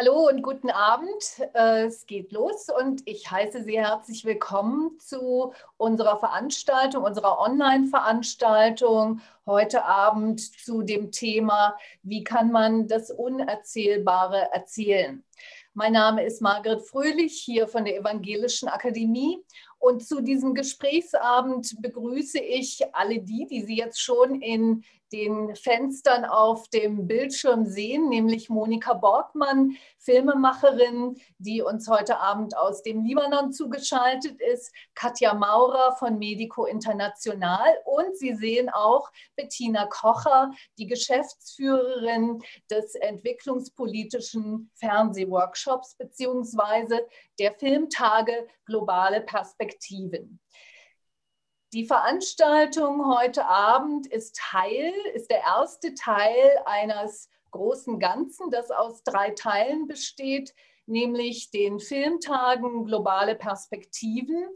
Hallo und guten Abend. Äh, es geht los und ich heiße Sie herzlich willkommen zu unserer Veranstaltung, unserer Online-Veranstaltung heute Abend zu dem Thema, wie kann man das Unerzählbare erzählen. Mein Name ist Margret Fröhlich hier von der Evangelischen Akademie und zu diesem Gesprächsabend begrüße ich alle die, die Sie jetzt schon in den Fenstern auf dem Bildschirm sehen, nämlich Monika Borgmann, Filmemacherin, die uns heute Abend aus dem Libanon zugeschaltet ist, Katja Maurer von Medico International und Sie sehen auch Bettina Kocher, die Geschäftsführerin des entwicklungspolitischen Fernsehworkshops beziehungsweise der Filmtage Globale Perspektiven. Die Veranstaltung heute Abend ist Teil, ist der erste Teil eines großen Ganzen, das aus drei Teilen besteht, nämlich den Filmtagen Globale Perspektiven.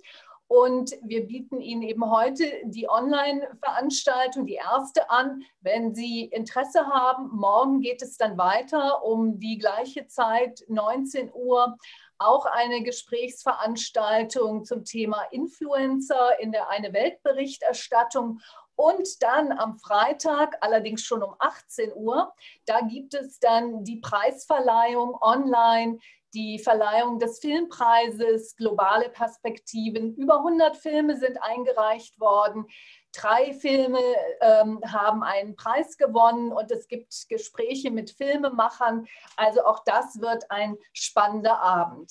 Und wir bieten Ihnen eben heute die Online-Veranstaltung, die erste an. Wenn Sie Interesse haben, morgen geht es dann weiter um die gleiche Zeit, 19 Uhr, auch eine Gesprächsveranstaltung zum Thema Influencer in der Eine Weltberichterstattung. Und dann am Freitag, allerdings schon um 18 Uhr, da gibt es dann die Preisverleihung online, die Verleihung des Filmpreises, globale Perspektiven. Über 100 Filme sind eingereicht worden. Drei Filme ähm, haben einen Preis gewonnen und es gibt Gespräche mit Filmemachern. Also auch das wird ein spannender Abend.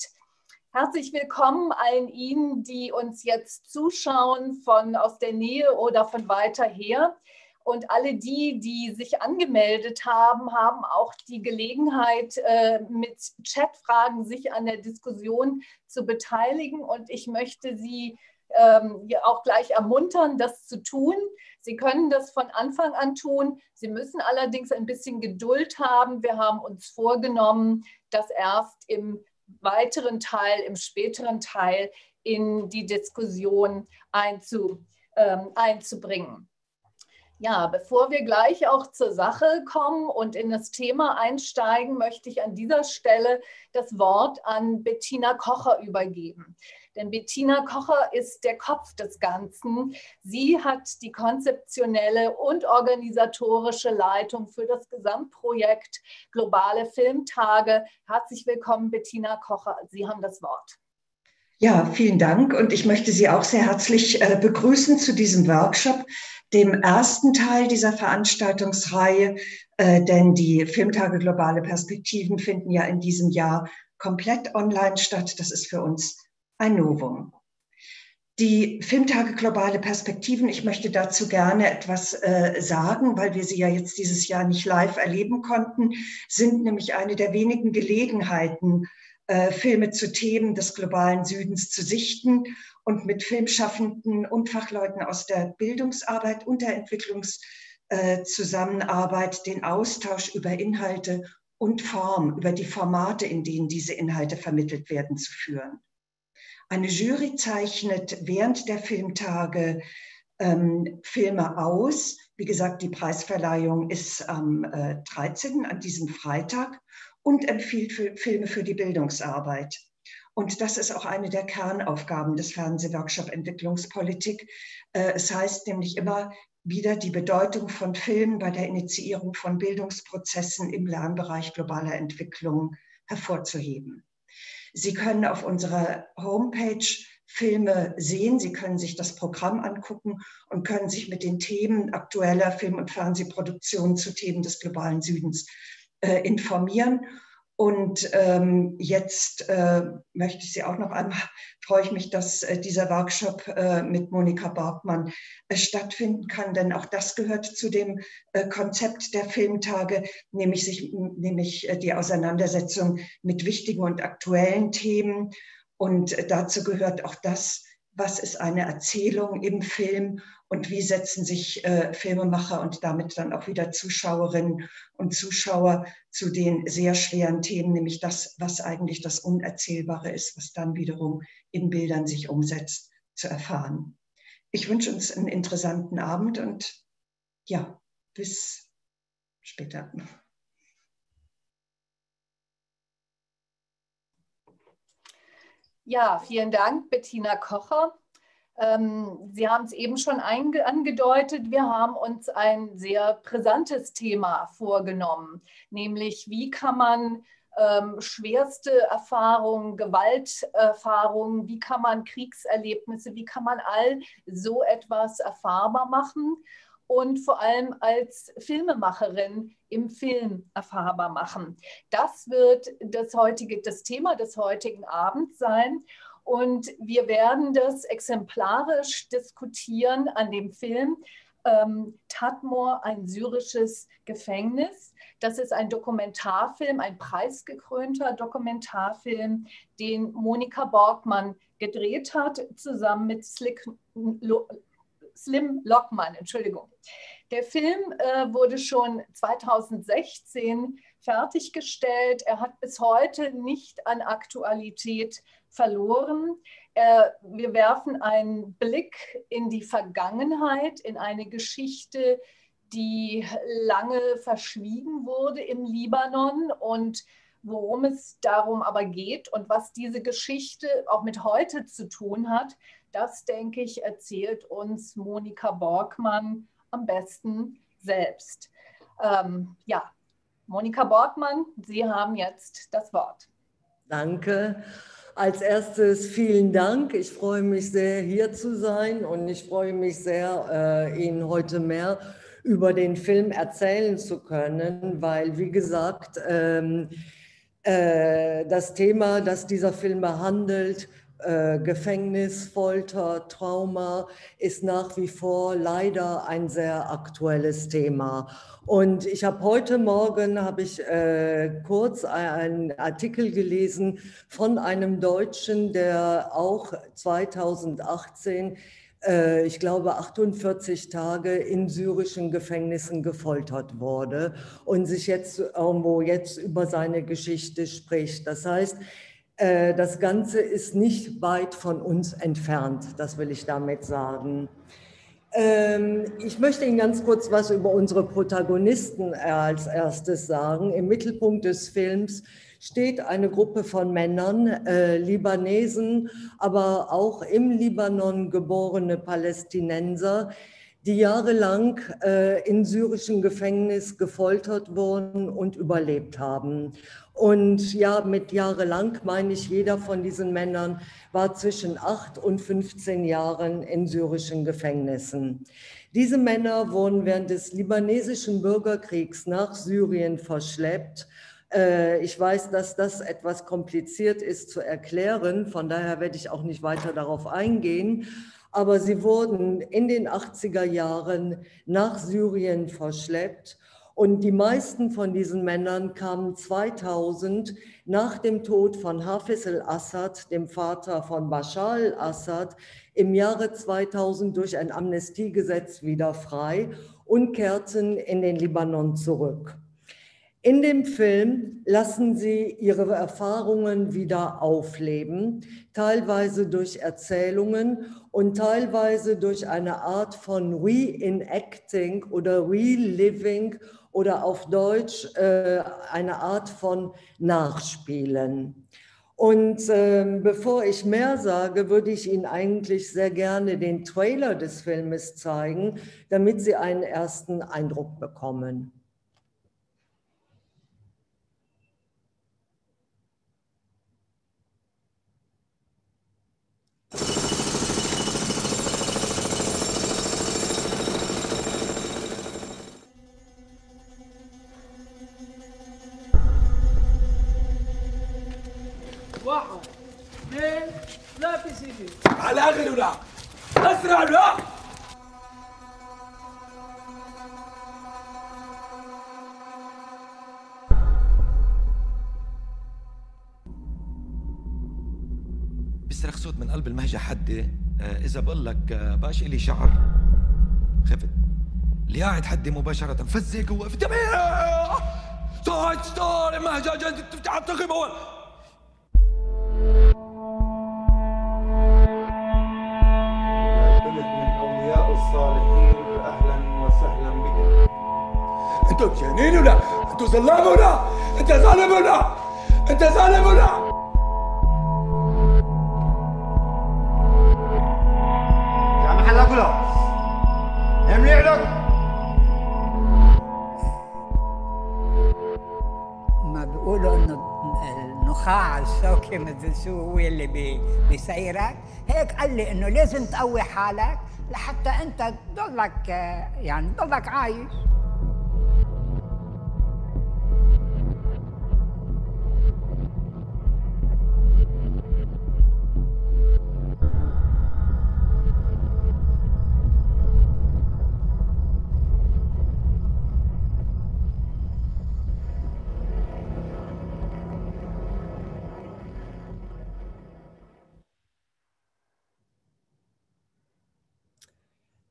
Herzlich willkommen allen Ihnen, die uns jetzt zuschauen von aus der Nähe oder von weiter her. Und alle die, die sich angemeldet haben, haben auch die Gelegenheit, äh, mit Chatfragen sich an der Diskussion zu beteiligen. Und ich möchte Sie ähm, auch gleich ermuntern, das zu tun. Sie können das von Anfang an tun. Sie müssen allerdings ein bisschen Geduld haben. Wir haben uns vorgenommen, das erst im weiteren Teil, im späteren Teil in die Diskussion einzu, ähm, einzubringen. Ja, bevor wir gleich auch zur Sache kommen und in das Thema einsteigen, möchte ich an dieser Stelle das Wort an Bettina Kocher übergeben. Denn Bettina Kocher ist der Kopf des Ganzen. Sie hat die konzeptionelle und organisatorische Leitung für das Gesamtprojekt Globale Filmtage. Herzlich willkommen, Bettina Kocher. Sie haben das Wort. Ja, vielen Dank und ich möchte Sie auch sehr herzlich äh, begrüßen zu diesem Workshop, dem ersten Teil dieser Veranstaltungsreihe, äh, denn die Filmtage Globale Perspektiven finden ja in diesem Jahr komplett online statt. Das ist für uns ein Novum. Die Filmtage Globale Perspektiven, ich möchte dazu gerne etwas äh, sagen, weil wir sie ja jetzt dieses Jahr nicht live erleben konnten, sind nämlich eine der wenigen Gelegenheiten, äh, Filme zu Themen des globalen Südens zu sichten und mit Filmschaffenden und Fachleuten aus der Bildungsarbeit und der Entwicklungszusammenarbeit äh, den Austausch über Inhalte und Form, über die Formate, in denen diese Inhalte vermittelt werden, zu führen. Eine Jury zeichnet während der Filmtage ähm, Filme aus. Wie gesagt, die Preisverleihung ist am äh, 13. an diesem Freitag und empfiehlt Filme für die Bildungsarbeit. Und das ist auch eine der Kernaufgaben des Fernsehworkshop Entwicklungspolitik. Äh, es heißt nämlich immer wieder die Bedeutung von Filmen bei der Initiierung von Bildungsprozessen im Lernbereich globaler Entwicklung hervorzuheben. Sie können auf unserer Homepage Filme sehen. Sie können sich das Programm angucken und können sich mit den Themen aktueller Film- und Fernsehproduktionen zu Themen des globalen Südens äh, informieren. Und ähm, jetzt äh, möchte ich Sie auch noch einmal, freue ich mich, dass äh, dieser Workshop äh, mit Monika Borgmann äh, stattfinden kann, denn auch das gehört zu dem äh, Konzept der Filmtage, nämlich, sich, nämlich äh, die Auseinandersetzung mit wichtigen und aktuellen Themen. Und dazu gehört auch das, was ist eine Erzählung im Film und wie setzen sich äh, Filmemacher und damit dann auch wieder Zuschauerinnen und Zuschauer zu den sehr schweren Themen, nämlich das, was eigentlich das Unerzählbare ist, was dann wiederum in Bildern sich umsetzt, zu erfahren. Ich wünsche uns einen interessanten Abend und ja, bis später. Ja, vielen Dank, Bettina Kocher. Ähm, Sie haben es eben schon angedeutet, wir haben uns ein sehr brisantes Thema vorgenommen, nämlich wie kann man ähm, schwerste Erfahrungen, Gewalterfahrungen, wie kann man Kriegserlebnisse, wie kann man all so etwas erfahrbar machen und vor allem als Filmemacherin im Film erfahrbar machen. Das wird das heutige, das Thema des heutigen Abends sein. Und wir werden das exemplarisch diskutieren an dem Film ähm, Tadmor, ein syrisches Gefängnis. Das ist ein Dokumentarfilm, ein preisgekrönter Dokumentarfilm, den Monika Borgmann gedreht hat, zusammen mit Slick, Slim Lockman. Entschuldigung. Der Film äh, wurde schon 2016 fertiggestellt. Er hat bis heute nicht an Aktualität verloren. Äh, wir werfen einen Blick in die Vergangenheit, in eine Geschichte, die lange verschwiegen wurde im Libanon und worum es darum aber geht und was diese Geschichte auch mit heute zu tun hat, das, denke ich, erzählt uns Monika Borgmann am besten selbst. Ähm, ja, Monika Borgmann, Sie haben jetzt das Wort. Danke. Als erstes vielen Dank. Ich freue mich sehr, hier zu sein und ich freue mich sehr, äh, Ihnen heute mehr über den Film erzählen zu können, weil, wie gesagt, ähm, äh, das Thema, das dieser Film behandelt, äh, Gefängnis, Folter, Trauma ist nach wie vor leider ein sehr aktuelles Thema. Und ich habe heute Morgen habe ich äh, kurz einen Artikel gelesen von einem Deutschen, der auch 2018 äh, ich glaube, 48 Tage in syrischen Gefängnissen gefoltert wurde und sich jetzt irgendwo jetzt über seine Geschichte spricht. Das heißt, das Ganze ist nicht weit von uns entfernt, das will ich damit sagen. Ähm, ich möchte Ihnen ganz kurz was über unsere Protagonisten als erstes sagen. Im Mittelpunkt des Films steht eine Gruppe von Männern, äh, Libanesen, aber auch im Libanon geborene Palästinenser, die jahrelang äh, in syrischen Gefängnissen gefoltert wurden und überlebt haben. Und ja, mit jahrelang meine ich, jeder von diesen Männern war zwischen acht und 15 Jahren in syrischen Gefängnissen. Diese Männer wurden während des libanesischen Bürgerkriegs nach Syrien verschleppt. Äh, ich weiß, dass das etwas kompliziert ist zu erklären, von daher werde ich auch nicht weiter darauf eingehen. Aber sie wurden in den 80er Jahren nach Syrien verschleppt und die meisten von diesen Männern kamen 2000 nach dem Tod von Hafiz al-Assad, dem Vater von Bashar al-Assad, im Jahre 2000 durch ein Amnestiegesetz wieder frei und kehrten in den Libanon zurück. In dem Film lassen sie ihre Erfahrungen wieder aufleben, teilweise durch Erzählungen und teilweise durch eine Art von Reenacting oder Reliving oder auf Deutsch äh, eine Art von Nachspielen. Und äh, bevor ich mehr sage, würde ich Ihnen eigentlich sehr gerne den Trailer des Filmes zeigen, damit Sie einen ersten Eindruck bekommen. الآخر ولا أسرع ولا بيصرخ صوت من قلب المهجة حدي آه، إذا بقول لك آه، باش إلي شعر. خفت. اللي قاعد حدي مباشرة. فزق ووقف صوت ستار. المهجة جنت تفتح التقيم أول أنتوا تجانينونا أنتوا ظلمونا انت ظالمونا انت ظالمونا يا محل أكله. املي لك. ما بيقولوا إنه النخاع الشوكي مثل شو هو اللي بي بيسيرك؟ هيك قال لي إنه لازم تقوي حالك لحتى أنت تضلك يعني تضلك عايش.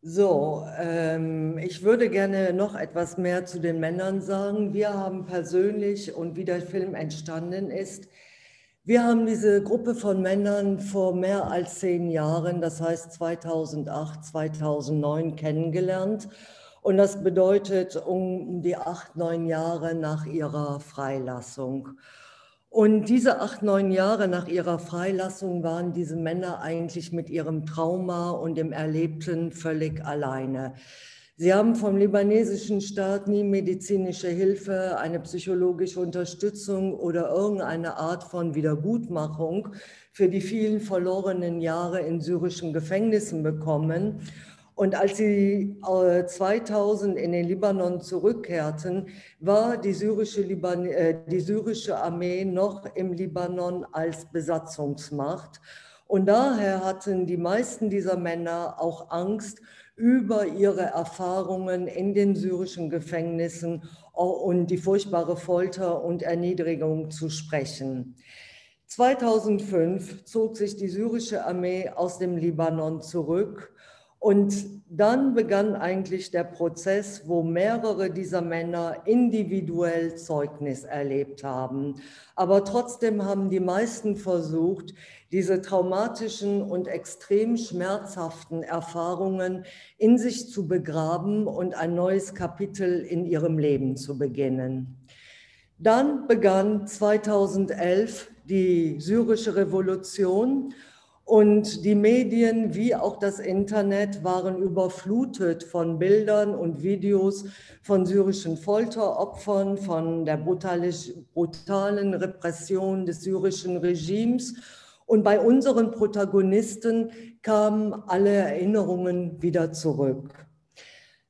So, ähm, ich würde gerne noch etwas mehr zu den Männern sagen. Wir haben persönlich und wie der Film entstanden ist, wir haben diese Gruppe von Männern vor mehr als zehn Jahren, das heißt 2008, 2009 kennengelernt. Und das bedeutet um die acht, neun Jahre nach ihrer Freilassung. Und diese acht, neun Jahre nach ihrer Freilassung waren diese Männer eigentlich mit ihrem Trauma und dem Erlebten völlig alleine. Sie haben vom libanesischen Staat nie medizinische Hilfe, eine psychologische Unterstützung oder irgendeine Art von Wiedergutmachung für die vielen verlorenen Jahre in syrischen Gefängnissen bekommen. Und als sie 2000 äh, in den Libanon zurückkehrten, war die syrische, Liban äh, die syrische Armee noch im Libanon als Besatzungsmacht. Und daher hatten die meisten dieser Männer auch Angst, über ihre Erfahrungen in den syrischen Gefängnissen und die furchtbare Folter und Erniedrigung zu sprechen. 2005 zog sich die syrische Armee aus dem Libanon zurück und dann begann eigentlich der Prozess, wo mehrere dieser Männer individuell Zeugnis erlebt haben. Aber trotzdem haben die meisten versucht, diese traumatischen und extrem schmerzhaften Erfahrungen in sich zu begraben und ein neues Kapitel in ihrem Leben zu beginnen. Dann begann 2011 die syrische Revolution und die Medien wie auch das Internet waren überflutet von Bildern und Videos von syrischen Folteropfern, von der brutalen Repression des syrischen Regimes. Und bei unseren Protagonisten kamen alle Erinnerungen wieder zurück.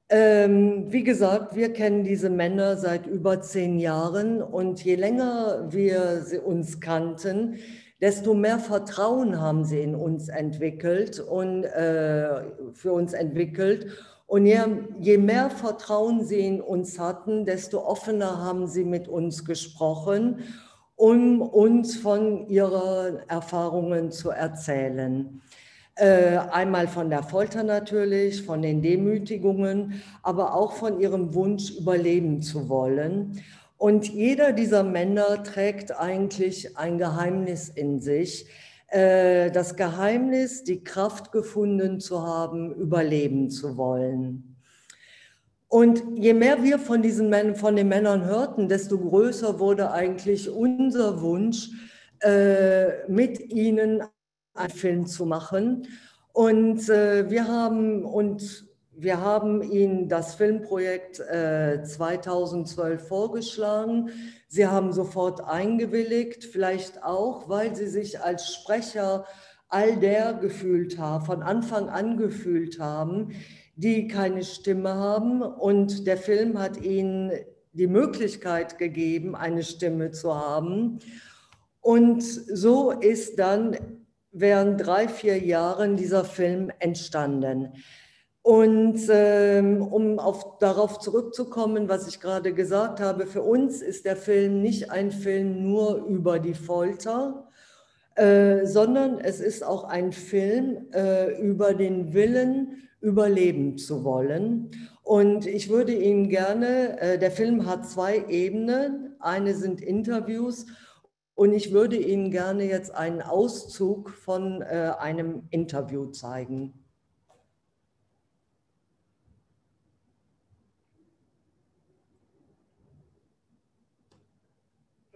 Ähm, wie gesagt, wir kennen diese Männer seit über zehn Jahren und je länger wir uns kannten, desto mehr Vertrauen haben sie in uns entwickelt und äh, für uns entwickelt. Und je, je mehr Vertrauen sie in uns hatten, desto offener haben sie mit uns gesprochen, um uns von ihren Erfahrungen zu erzählen. Äh, einmal von der Folter natürlich, von den Demütigungen, aber auch von ihrem Wunsch, überleben zu wollen. Und jeder dieser Männer trägt eigentlich ein Geheimnis in sich. Äh, das Geheimnis, die Kraft gefunden zu haben, überleben zu wollen. Und je mehr wir von diesen Männern, von den Männern hörten, desto größer wurde eigentlich unser Wunsch, äh, mit ihnen einen Film zu machen. Und äh, wir haben und wir haben Ihnen das Filmprojekt äh, 2012 vorgeschlagen. Sie haben sofort eingewilligt, vielleicht auch, weil Sie sich als Sprecher all der gefühlt haben, von Anfang an gefühlt haben, die keine Stimme haben. Und der Film hat Ihnen die Möglichkeit gegeben, eine Stimme zu haben. Und so ist dann während drei, vier Jahren dieser Film entstanden. Und ähm, um auf, darauf zurückzukommen, was ich gerade gesagt habe, für uns ist der Film nicht ein Film nur über die Folter, äh, sondern es ist auch ein Film äh, über den Willen, überleben zu wollen. Und ich würde Ihnen gerne, äh, der Film hat zwei Ebenen. Eine sind Interviews und ich würde Ihnen gerne jetzt einen Auszug von äh, einem Interview zeigen.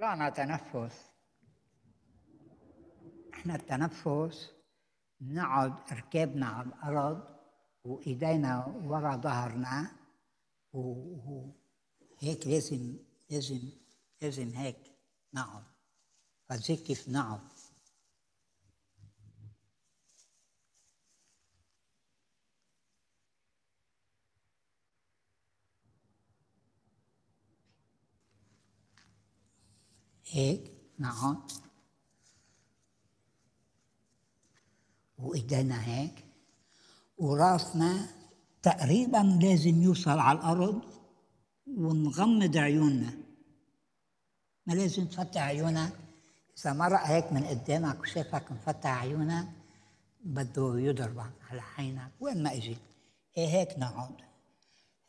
طلعنا تنفس إحنا التنفس نقعد ركبنا على الأرض وإيدينا ورا ظهرنا وهيك لازم لازم لازم هيك نقعد. فزي كيف نقعد. هيك نقعد وايدينا هيك وراسنا تقريبا لازم يوصل على الأرض ونغمض عيوننا. ما لازم نفتح عيونك إذا مرق هيك من قدامك وشافك مفتح عيونك بده يضربك على عينك وين ما إجيت. إيه هيك نقعد.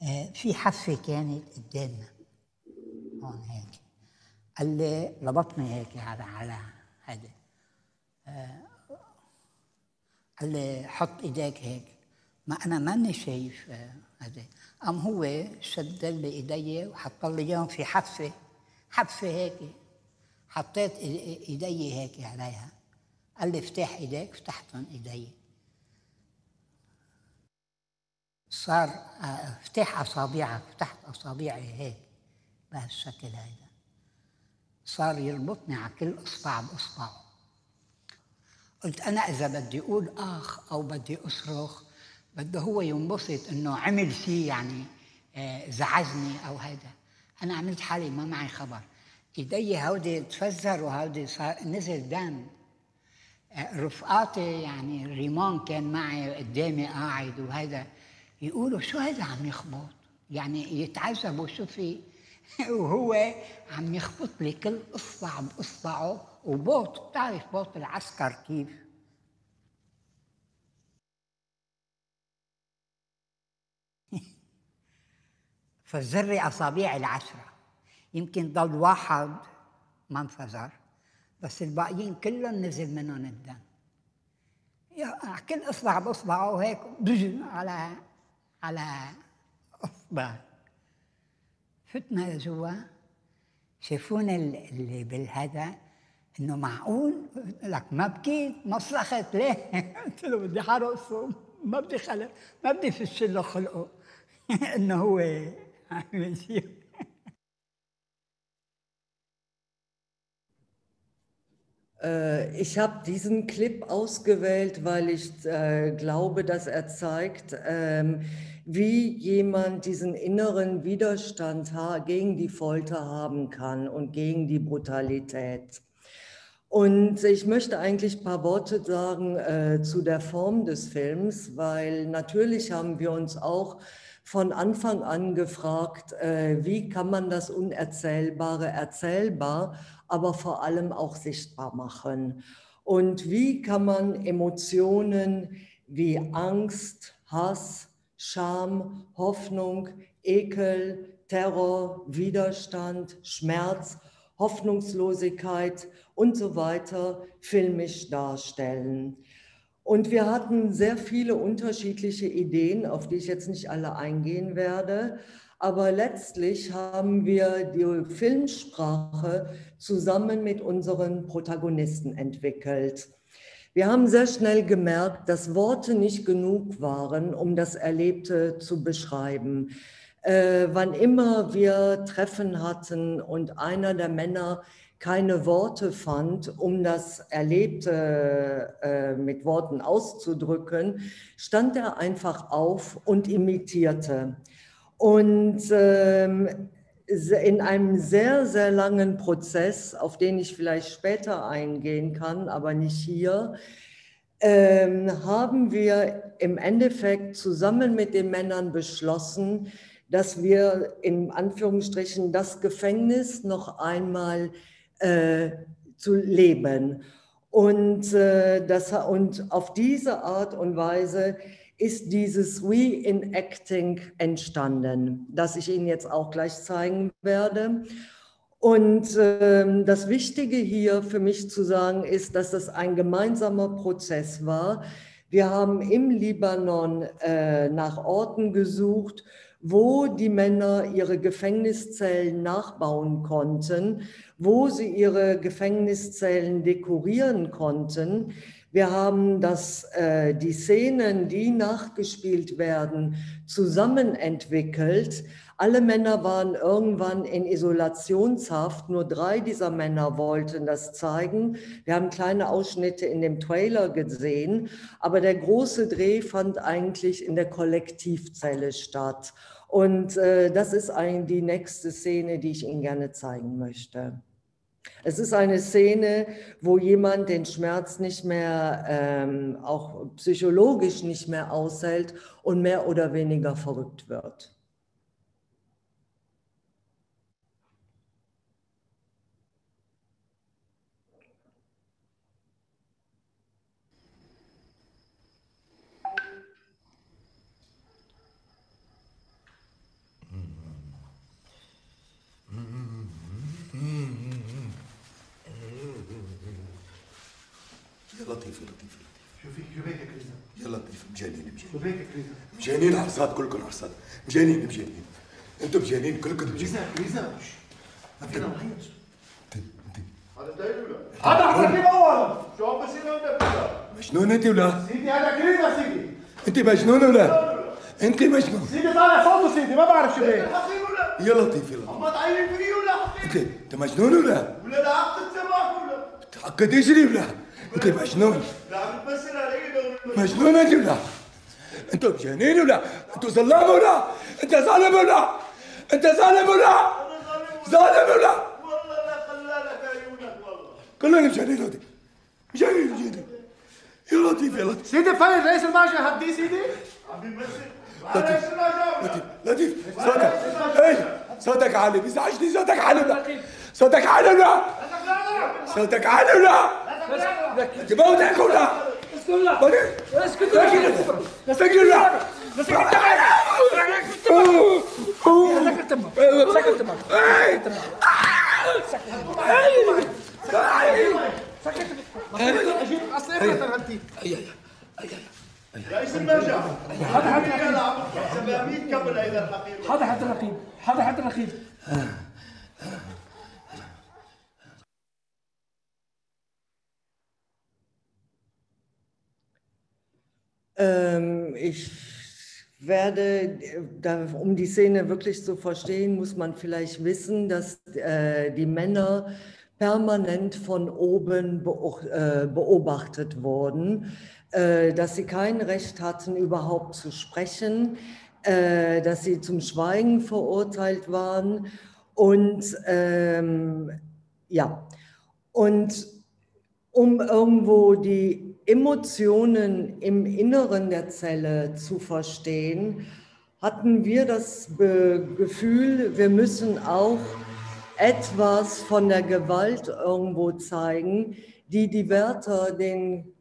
آه، في حفة كانت قدامنا. هون هيك. قال لي ربطني هيك على على هذا قال لي حط إيديك هيك. ما أنا ماني شايف آه، هذا قام هو شد لي إيدي وحط لي إياهم في حفة حفة هيك. حطيت إيدي هيك عليها. قال لي افتح إيديك فتحتهم إيدي. صار آه، افتح أصابعك فتحت أصابعي هيك بهالشكل هذا صار يربطني على كل أصبع باصبعه قلت أنا إذا بدي أقول آخ أو بدي أصرخ بده هو ينبسط إنه عمل شيء يعني آه، زعجني أو هذا أنا عملت حالي ما معي خبر. إيدي هودي تفزروا هودي صار نزل دم. آه، رفقاتي يعني ريمان كان معي قدامي قاعد وهذا يقولوا شو هذا عم يخبط؟ يعني يتعجبوا شو في؟ وهو عم يخبط لي كل اصبع باصبعه وبوط بتعرف بوط العسكر كيف؟ فزري اصابعي العشرة. يمكن ضل واحد ما انفجر بس الباقيين كلهم نزل منهم الدم. كل اصبع باصبعه هيك على على أصبع. فتنا لجوا شافونا ال- اللي بالهذا إنه معقول؟ لك ما بكيت ما صرخت ليه؟ قلت له بدي حرقصه ما بدي خلق ما بدي فش له خلقه. إنه هو عمل شيء. Ich habe diesen Clip ausgewählt, weil ich äh, glaube, dass er zeigt, ähm, wie jemand diesen inneren Widerstand gegen die Folter haben kann und gegen die Brutalität. Und ich möchte eigentlich ein paar Worte sagen äh, zu der Form des Films, weil natürlich haben wir uns auch von Anfang an gefragt, äh, wie kann man das Unerzählbare erzählbar, aber vor allem auch sichtbar machen. Und wie kann man Emotionen wie Angst, Hass, Scham, Hoffnung, Ekel, Terror, Widerstand, Schmerz, Hoffnungslosigkeit und so weiter filmisch darstellen. Und wir hatten sehr viele unterschiedliche Ideen, auf die ich jetzt nicht alle eingehen werde. Aber letztlich haben wir die Filmsprache zusammen mit unseren Protagonisten entwickelt. Wir haben sehr schnell gemerkt, dass Worte nicht genug waren, um das Erlebte zu beschreiben. Äh, wann immer wir Treffen hatten und einer der Männer keine Worte fand, um das Erlebte äh, mit Worten auszudrücken, stand er einfach auf und imitierte. Und ähm, in einem sehr, sehr langen Prozess, auf den ich vielleicht später eingehen kann, aber nicht hier, ähm, haben wir im Endeffekt zusammen mit den Männern beschlossen, dass wir in Anführungsstrichen das Gefängnis noch einmal äh, zu leben. Und, äh, das, und auf diese Art und Weise ist dieses Reenacting entstanden, das ich Ihnen jetzt auch gleich zeigen werde. Und ähm, das Wichtige hier für mich zu sagen ist, dass das ein gemeinsamer Prozess war. Wir haben im Libanon äh, nach Orten gesucht, wo die Männer ihre Gefängniszellen nachbauen konnten, wo sie ihre Gefängniszellen dekorieren konnten. Wir haben das, äh, die Szenen, die nachgespielt werden, zusammen entwickelt. Alle Männer waren irgendwann in Isolationshaft. Nur drei dieser Männer wollten das zeigen. Wir haben kleine Ausschnitte in dem Trailer gesehen. Aber der große Dreh fand eigentlich in der Kollektivzelle statt. Und äh, das ist eigentlich die nächste Szene, die ich Ihnen gerne zeigen möchte. Es ist eine Szene, wo jemand den Schmerz nicht mehr, ähm, auch psychologisch nicht mehr aushält und mehr oder weniger verrückt wird. يا لطيف يا لطيف يا لطيف. شو فيك شو بيك يا لطيف مجانين شو مجانين. بيك يا كريزة؟ مجانين عرصات كلكم عرصات. مجانين مجانين. أنتم مجانين كلكم مجانين. كريزة كريزة ما فينا نعيط هذا دليل ولا؟ هذا حكيم أول. شو عم بصير ده مجنون انت ولا؟ سيدي هذا كريزة سيدي. انت مجنون ولا؟ انت مجنون سيدي طالع صوته سيدي. ما بعرف شو بيه؟ يا لطيف يا لطيف. عم تعين فيه ولا؟ انت انت مجنون ولا؟ ولا لا عم تتسمعك ولا؟ حقك تجري ولا؟ انت مجنون. مجنون أنت ولا؟ أنتم مجانين ولا؟ أنتم ظلام ولا؟ أنت ظالم ولا؟ أنت ظالم ولا؟ ظالم ولا؟ والله لا خلالك عيونك والله كلنا مجانين هودي مجانين مجانين يا لطيف يا لطيف. سيدي فايز رئيس المعجة هدي سيدي؟ عم بيمثل لطيف. لطيف. لطيف. صوتك. اي صوتك عالي. بيزعجني. صوتك عالي ولا؟ صوتك عالي تبغوا تحكوا لها اسكتوا لا اسكتوا لا طيب. اسكتوا لا سكر لا سكر لا سكر لا أصلا لا غلطتي لا اي لا رئيس لا هذا لا الرقيب. لا قبل لا الرقيب هذا حد الرقيب. هذا حد الرقيب آه. Ähm, ich werde, da, um die Szene wirklich zu verstehen, muss man vielleicht wissen, dass äh, die Männer permanent von oben äh, beobachtet wurden, äh, dass sie kein Recht hatten, überhaupt zu sprechen, äh, dass sie zum Schweigen verurteilt waren und ähm, ja, und um irgendwo die Emotionen im Inneren der Zelle zu verstehen, hatten wir das Gefühl, wir müssen auch etwas von der Gewalt irgendwo zeigen, die die Wärter den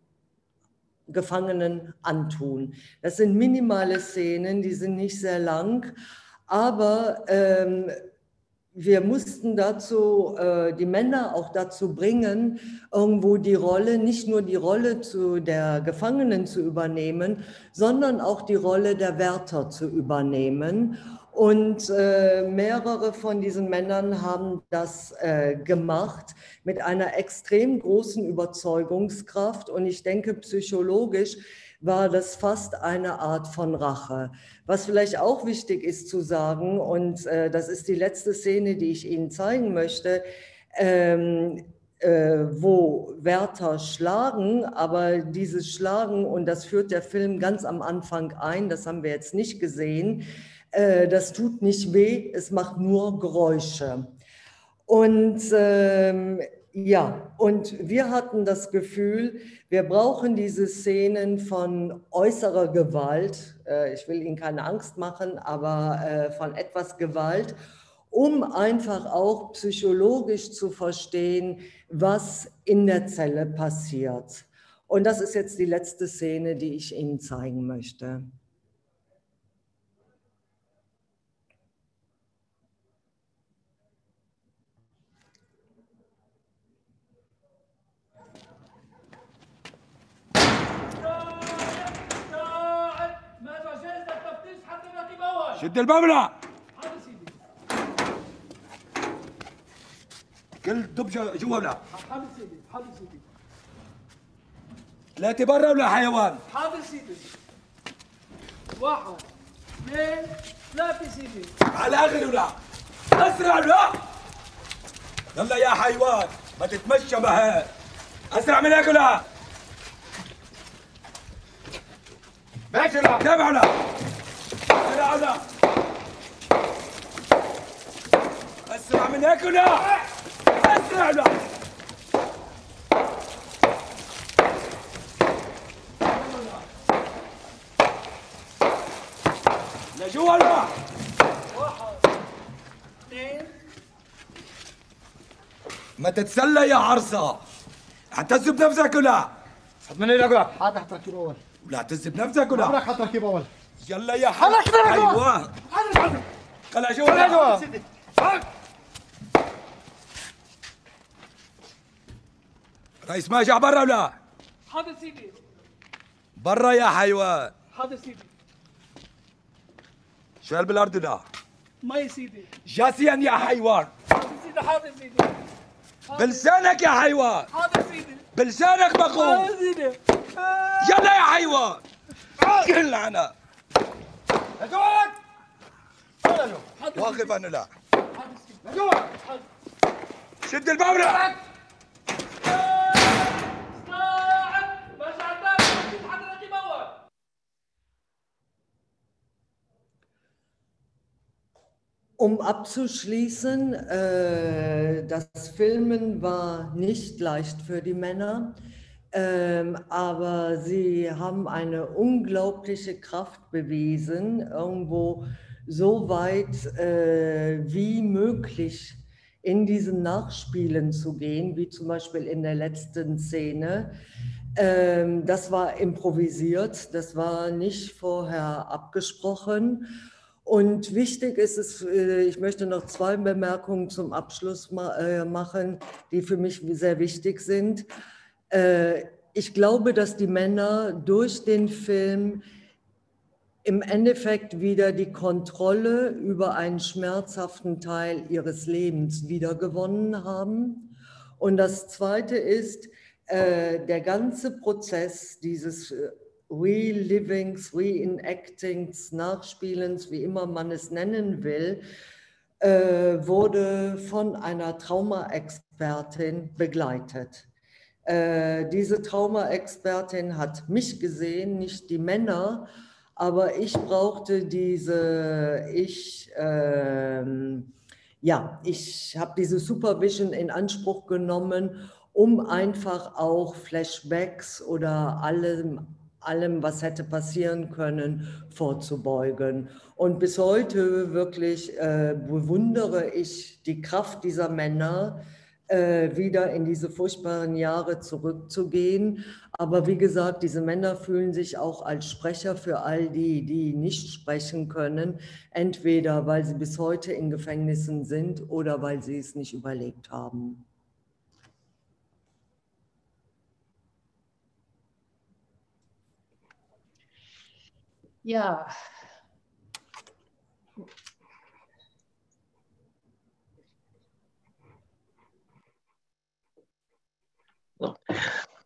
Gefangenen antun. Das sind minimale Szenen, die sind nicht sehr lang, aber ähm, wir mussten dazu, äh, die Männer auch dazu bringen, irgendwo die Rolle, nicht nur die Rolle zu der Gefangenen zu übernehmen, sondern auch die Rolle der Wärter zu übernehmen. Und äh, mehrere von diesen Männern haben das äh, gemacht mit einer extrem großen Überzeugungskraft. Und ich denke, psychologisch war das fast eine Art von Rache. Was vielleicht auch wichtig ist zu sagen, und äh, das ist die letzte Szene, die ich Ihnen zeigen möchte, ähm, äh, wo Wärter schlagen, aber dieses Schlagen, und das führt der Film ganz am Anfang ein, das haben wir jetzt nicht gesehen, äh, das tut nicht weh, es macht nur Geräusche. Und ähm, ja, und wir hatten das Gefühl, wir brauchen diese Szenen von äußerer Gewalt. Äh, ich will Ihnen keine Angst machen, aber äh, von etwas Gewalt, um einfach auch psychologisch zu verstehen, was in der Zelle passiert. Und das ist jetzt die letzte Szene, die ich Ihnen zeigen möchte. شد سيدي كل دب جوا ولا هذا سيدي هذا سيدي ثلاثة برا ولا حيوان؟ حاضر سيدي واحد اثنين ثلاثة سيدي على الآخر ولا أسرع ولا يلا يا حيوان ما تتمشى بها أسرع من هيك ولا ماشي ولا تابع ولا اسرع ولا ولا لجوا ولا اثنين ما تتسلى يا عرصة. اعتز بنفسك ولا؟ حط من إيدك ولا؟ حاضر حط ركيب أول. ولا اعتز بنفسك ولا؟ عمرك حط ركيب أول. يلا يا حي حيوان خلا جوا خلا جوا. رئيس ماجع برا ولا؟ حاضر سيدي. برا يا حيوان. حاضر سيدي. شال بالارض ولا مي سيدي. جاسيا يا حيوان. حاضر سيدي حاضر سيدي. بلسانك يا حيوان. حاضر سيدي. بلسانك بقول حاضر سيدي. يلا يا حيوان. ولا جو واقف أنا لا. جوك شد البورة Um abzuschließen, äh, das Filmen war nicht leicht für die Männer, ähm, aber sie haben eine unglaubliche Kraft bewiesen, irgendwo so weit äh, wie möglich in diesen Nachspielen zu gehen, wie zum Beispiel in der letzten Szene. Ähm, das war improvisiert, das war nicht vorher abgesprochen. Und wichtig ist es, äh, ich möchte noch zwei Bemerkungen zum Abschluss äh, machen, die für mich sehr wichtig sind. Äh, ich glaube, dass die Männer durch den Film im Endeffekt wieder die Kontrolle über einen schmerzhaften Teil ihres Lebens wiedergewonnen haben. Und das Zweite ist, der ganze Prozess dieses Relivings, Reenactings, Nachspielens, wie immer man es nennen will, äh, wurde von einer Traumaexpertin begleitet. Äh, diese Traumaexpertin hat mich gesehen, nicht die Männer, aber ich brauchte diese, ich, ähm, ja, ich habe diese Supervision in Anspruch genommen, um einfach auch Flashbacks oder allem, allem, was hätte passieren können, vorzubeugen. Und bis heute wirklich äh, bewundere ich die Kraft dieser Männer, äh, wieder in diese furchtbaren Jahre zurückzugehen. Aber wie gesagt, diese Männer fühlen sich auch als Sprecher für all die, die nicht sprechen können, entweder weil sie bis heute in Gefängnissen sind oder weil sie es nicht überlebt haben. Ja. So.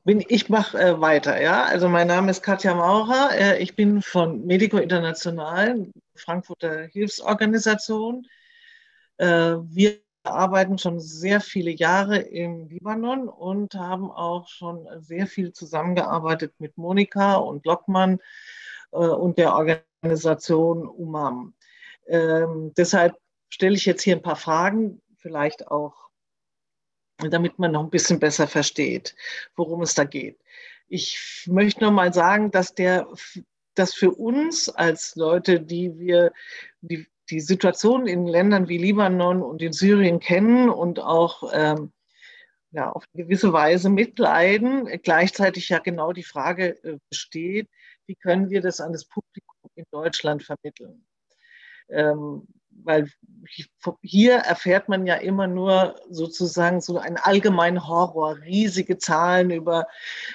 Bin, ich mache äh, weiter, ja. Also mein Name ist Katja Maurer. Äh, ich bin von Medico International, Frankfurter Hilfsorganisation. Äh, wir arbeiten schon sehr viele Jahre im Libanon und haben auch schon sehr viel zusammengearbeitet mit Monika und Lockmann und der Organisation UMAM. Ähm, deshalb stelle ich jetzt hier ein paar Fragen, vielleicht auch damit man noch ein bisschen besser versteht, worum es da geht. Ich möchte noch mal sagen, dass der, dass für uns als Leute, die wir die, die Situation in Ländern wie Libanon und in Syrien kennen und auch ähm, ja, auf gewisse Weise mitleiden, gleichzeitig ja genau die Frage äh, besteht, wie können wir das an das Publikum in Deutschland vermitteln? Ähm, weil hier erfährt man ja immer nur sozusagen so einen allgemeinen Horror, riesige Zahlen über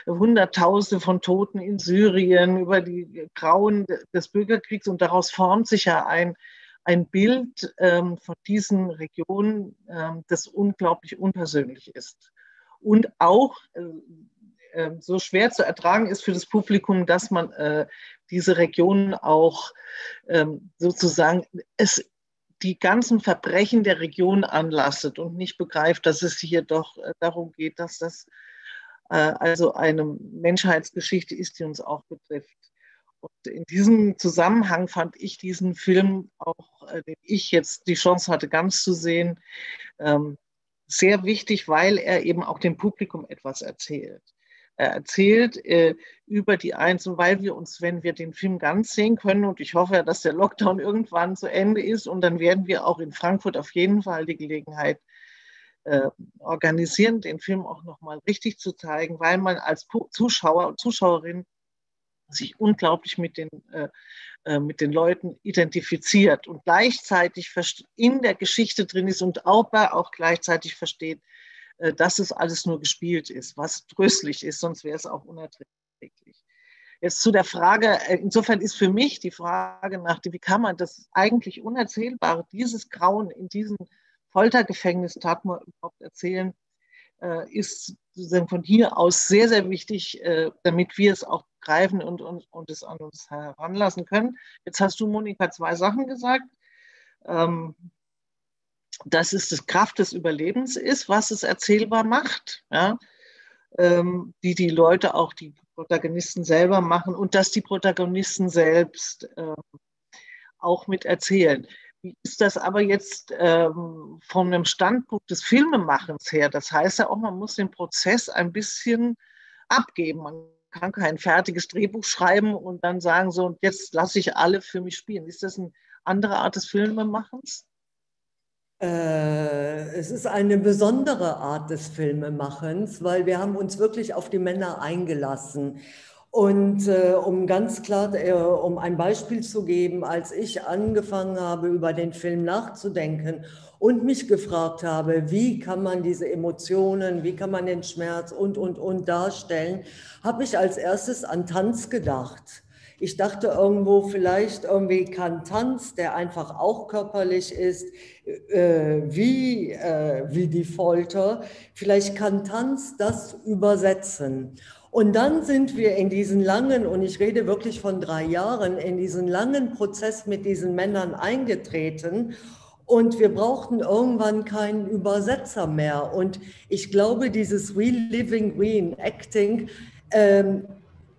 Hunderttausende von Toten in Syrien, über die Grauen des Bürgerkriegs und daraus formt sich ja ein, ein Bild ähm, von diesen Regionen, ähm, das unglaublich unpersönlich ist. Und auch, äh, äh, so schwer zu ertragen ist für das Publikum, dass man äh, diese Region auch ähm, sozusagen es die ganzen Verbrechen der Region anlastet und nicht begreift, dass es hier doch äh, darum geht, dass das äh, also eine Menschheitsgeschichte ist, die uns auch betrifft. Und in diesem Zusammenhang fand ich diesen Film, auch äh, den ich jetzt die Chance hatte, ganz zu sehen, ähm, sehr wichtig, weil er eben auch dem Publikum etwas erzählt. Er erzählt äh, über die Einzelnen, weil wir uns, wenn wir den Film ganz sehen können, und ich hoffe, dass der Lockdown irgendwann zu Ende ist, und dann werden wir auch in Frankfurt auf jeden Fall die Gelegenheit äh, organisieren, den Film auch nochmal richtig zu zeigen, weil man als Zuschauer und Zuschauerin sich unglaublich mit den, äh, äh, mit den Leuten identifiziert und gleichzeitig in der Geschichte drin ist und auch, auch gleichzeitig versteht, äh, dass es alles nur gespielt ist, was tröstlich ist, sonst wäre es auch unerträglich. Jetzt zu der Frage, äh, insofern ist für mich die Frage nach, wie kann man das eigentlich Unerzählbare, dieses Grauen in diesem Foltergefängnis, tat man überhaupt erzählen, äh, ist von hier aus sehr, sehr wichtig, damit wir es auch greifen und, und, und es an uns heranlassen können. Jetzt hast du, Monika, zwei Sachen gesagt. Ähm, dass es die Kraft des Überlebens ist, was es erzählbar macht, ja? ähm, die die Leute, auch die Protagonisten selber machen und dass die Protagonisten selbst ähm, auch mit erzählen. Wie ist das aber jetzt ähm, von einem Standpunkt des Filmemachens her? Das heißt ja auch, man muss den Prozess ein bisschen abgeben. Man kann kein fertiges Drehbuch schreiben und dann sagen, so, und jetzt lasse ich alle für mich spielen. Ist das eine andere Art des Filmemachens? Äh, es ist eine besondere Art des Filmemachens, weil wir haben uns wirklich auf die Männer eingelassen. Und äh, um ganz klar, äh, um ein Beispiel zu geben, als ich angefangen habe, über den Film nachzudenken und mich gefragt habe, wie kann man diese Emotionen, wie kann man den Schmerz und, und, und darstellen, habe ich als erstes an Tanz gedacht. Ich dachte irgendwo, vielleicht irgendwie kann Tanz, der einfach auch körperlich ist, äh, wie, äh, wie die Folter, vielleicht kann Tanz das übersetzen. Und dann sind wir in diesen langen, und ich rede wirklich von drei Jahren, in diesen langen Prozess mit diesen Männern eingetreten. Und wir brauchten irgendwann keinen Übersetzer mehr. Und ich glaube, dieses Reliving Reenacting ähm,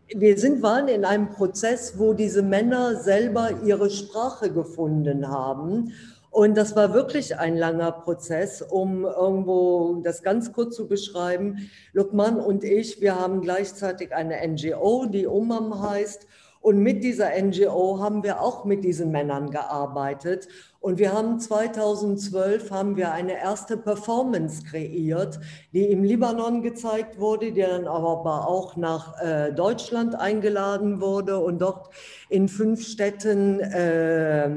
wir sind, waren in einem Prozess, wo diese Männer selber ihre Sprache gefunden haben. Und das war wirklich ein langer Prozess, um irgendwo das ganz kurz zu beschreiben. Lukman und ich, wir haben gleichzeitig eine NGO, die UMAM heißt. Und mit dieser NGO haben wir auch mit diesen Männern gearbeitet. Und wir haben 2012 haben wir eine erste Performance kreiert, die im Libanon gezeigt wurde, die dann aber auch nach äh, Deutschland eingeladen wurde und dort in fünf Städten äh,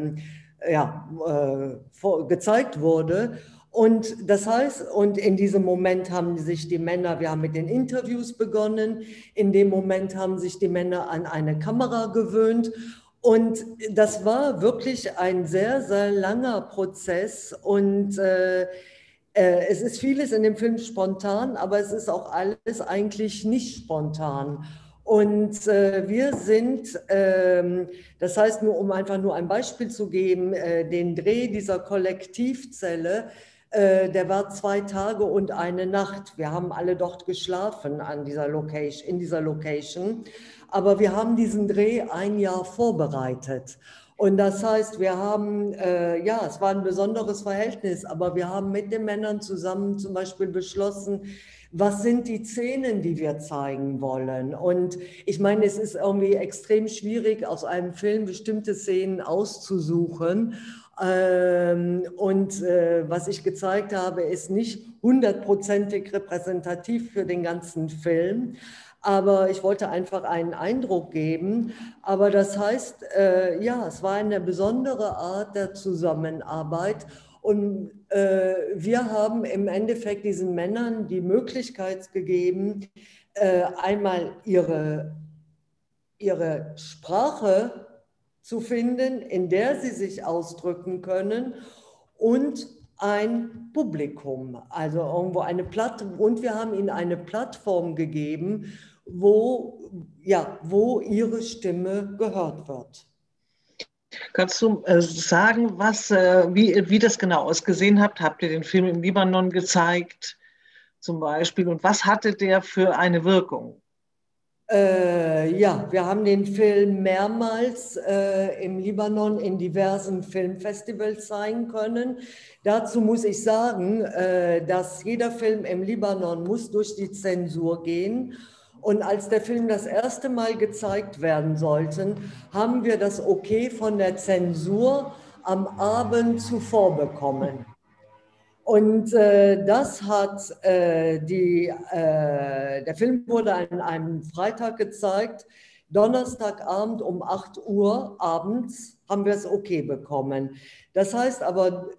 ja, äh, vor, gezeigt wurde. Und das heißt, und in diesem Moment haben sich die Männer, wir haben mit den Interviews begonnen, in dem Moment haben sich die Männer an eine Kamera gewöhnt. Und das war wirklich ein sehr, sehr langer Prozess. Und äh, äh, es ist vieles in dem Film spontan, aber es ist auch alles eigentlich nicht spontan. Und äh, wir sind, ähm, das heißt nur, um einfach nur ein Beispiel zu geben, äh, den Dreh dieser Kollektivzelle der war zwei Tage und eine Nacht. Wir haben alle dort geschlafen an dieser Location, in dieser Location. Aber wir haben diesen Dreh ein Jahr vorbereitet. Und das heißt, wir haben, äh, ja, es war ein besonderes Verhältnis, aber wir haben mit den Männern zusammen zum Beispiel beschlossen, was sind die Szenen, die wir zeigen wollen? Und ich meine, es ist irgendwie extrem schwierig, aus einem Film bestimmte Szenen auszusuchen. Ähm, und äh, was ich gezeigt habe, ist nicht hundertprozentig repräsentativ für den ganzen Film. Aber ich wollte einfach einen Eindruck geben. Aber das heißt, äh, ja, es war eine besondere Art der Zusammenarbeit. Und äh, wir haben im Endeffekt diesen Männern die Möglichkeit gegeben, einmal ihre, ihre Sprache zu finden, in der sie sich ausdrücken können und ein Publikum, also irgendwo eine Plattform und wir haben ihnen eine Plattform gegeben, wo, ja, wo ihre Stimme gehört wird. Kannst du äh, sagen, was, äh, wie, wie das genau ausgesehen habt? Habt ihr den Film im Libanon gezeigt zum Beispiel und was hatte der für eine Wirkung? Äh, ja, wir haben den Film mehrmals äh, im Libanon in diversen Filmfestivals zeigen können. Dazu muss ich sagen, äh, dass jeder Film im Libanon muss durch die Zensur gehen. Und als der Film das erste Mal gezeigt werden sollte, haben wir das Okay von der Zensur am Abend zuvor bekommen. Und äh, das hat äh, die, äh, der Film wurde an einem Freitag gezeigt. Donnerstagabend um 8 Uhr abends haben wir es okay bekommen. Das heißt aber,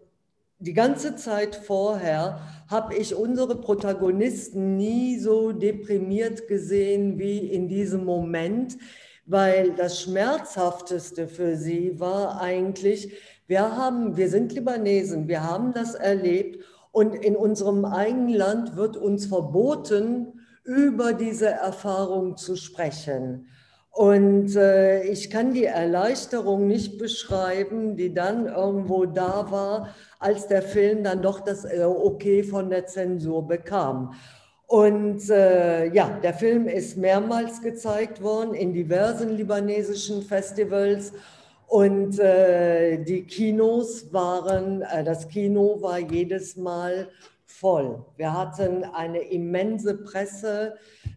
die ganze Zeit vorher habe ich unsere Protagonisten nie so deprimiert gesehen wie in diesem Moment, weil das Schmerzhafteste für sie war eigentlich, wir, haben, wir sind Libanesen, wir haben das erlebt und in unserem eigenen Land wird uns verboten, über diese Erfahrung zu sprechen. Und äh, ich kann die Erleichterung nicht beschreiben, die dann irgendwo da war, als der Film dann doch das äh, Okay von der Zensur bekam. Und äh, ja, der Film ist mehrmals gezeigt worden in diversen libanesischen Festivals. Und äh, die Kinos waren, äh, das Kino war jedes Mal voll. Wir hatten eine immense Presse.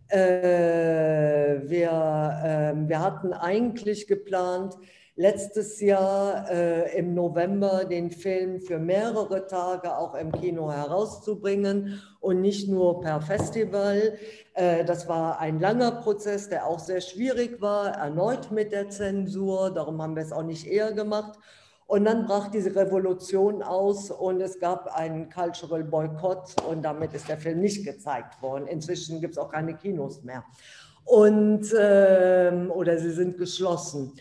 Äh, wir, ähm, wir hatten eigentlich geplant, letztes Jahr äh, im November den Film für mehrere Tage auch im Kino herauszubringen und nicht nur per Festival. Äh, das war ein langer Prozess, der auch sehr schwierig war, erneut mit der Zensur. Darum haben wir es auch nicht eher gemacht. Und dann brach diese Revolution aus und es gab einen Cultural Boycott und damit ist der Film nicht gezeigt worden. Inzwischen gibt es auch keine Kinos mehr. Und, ähm, oder sie sind geschlossen.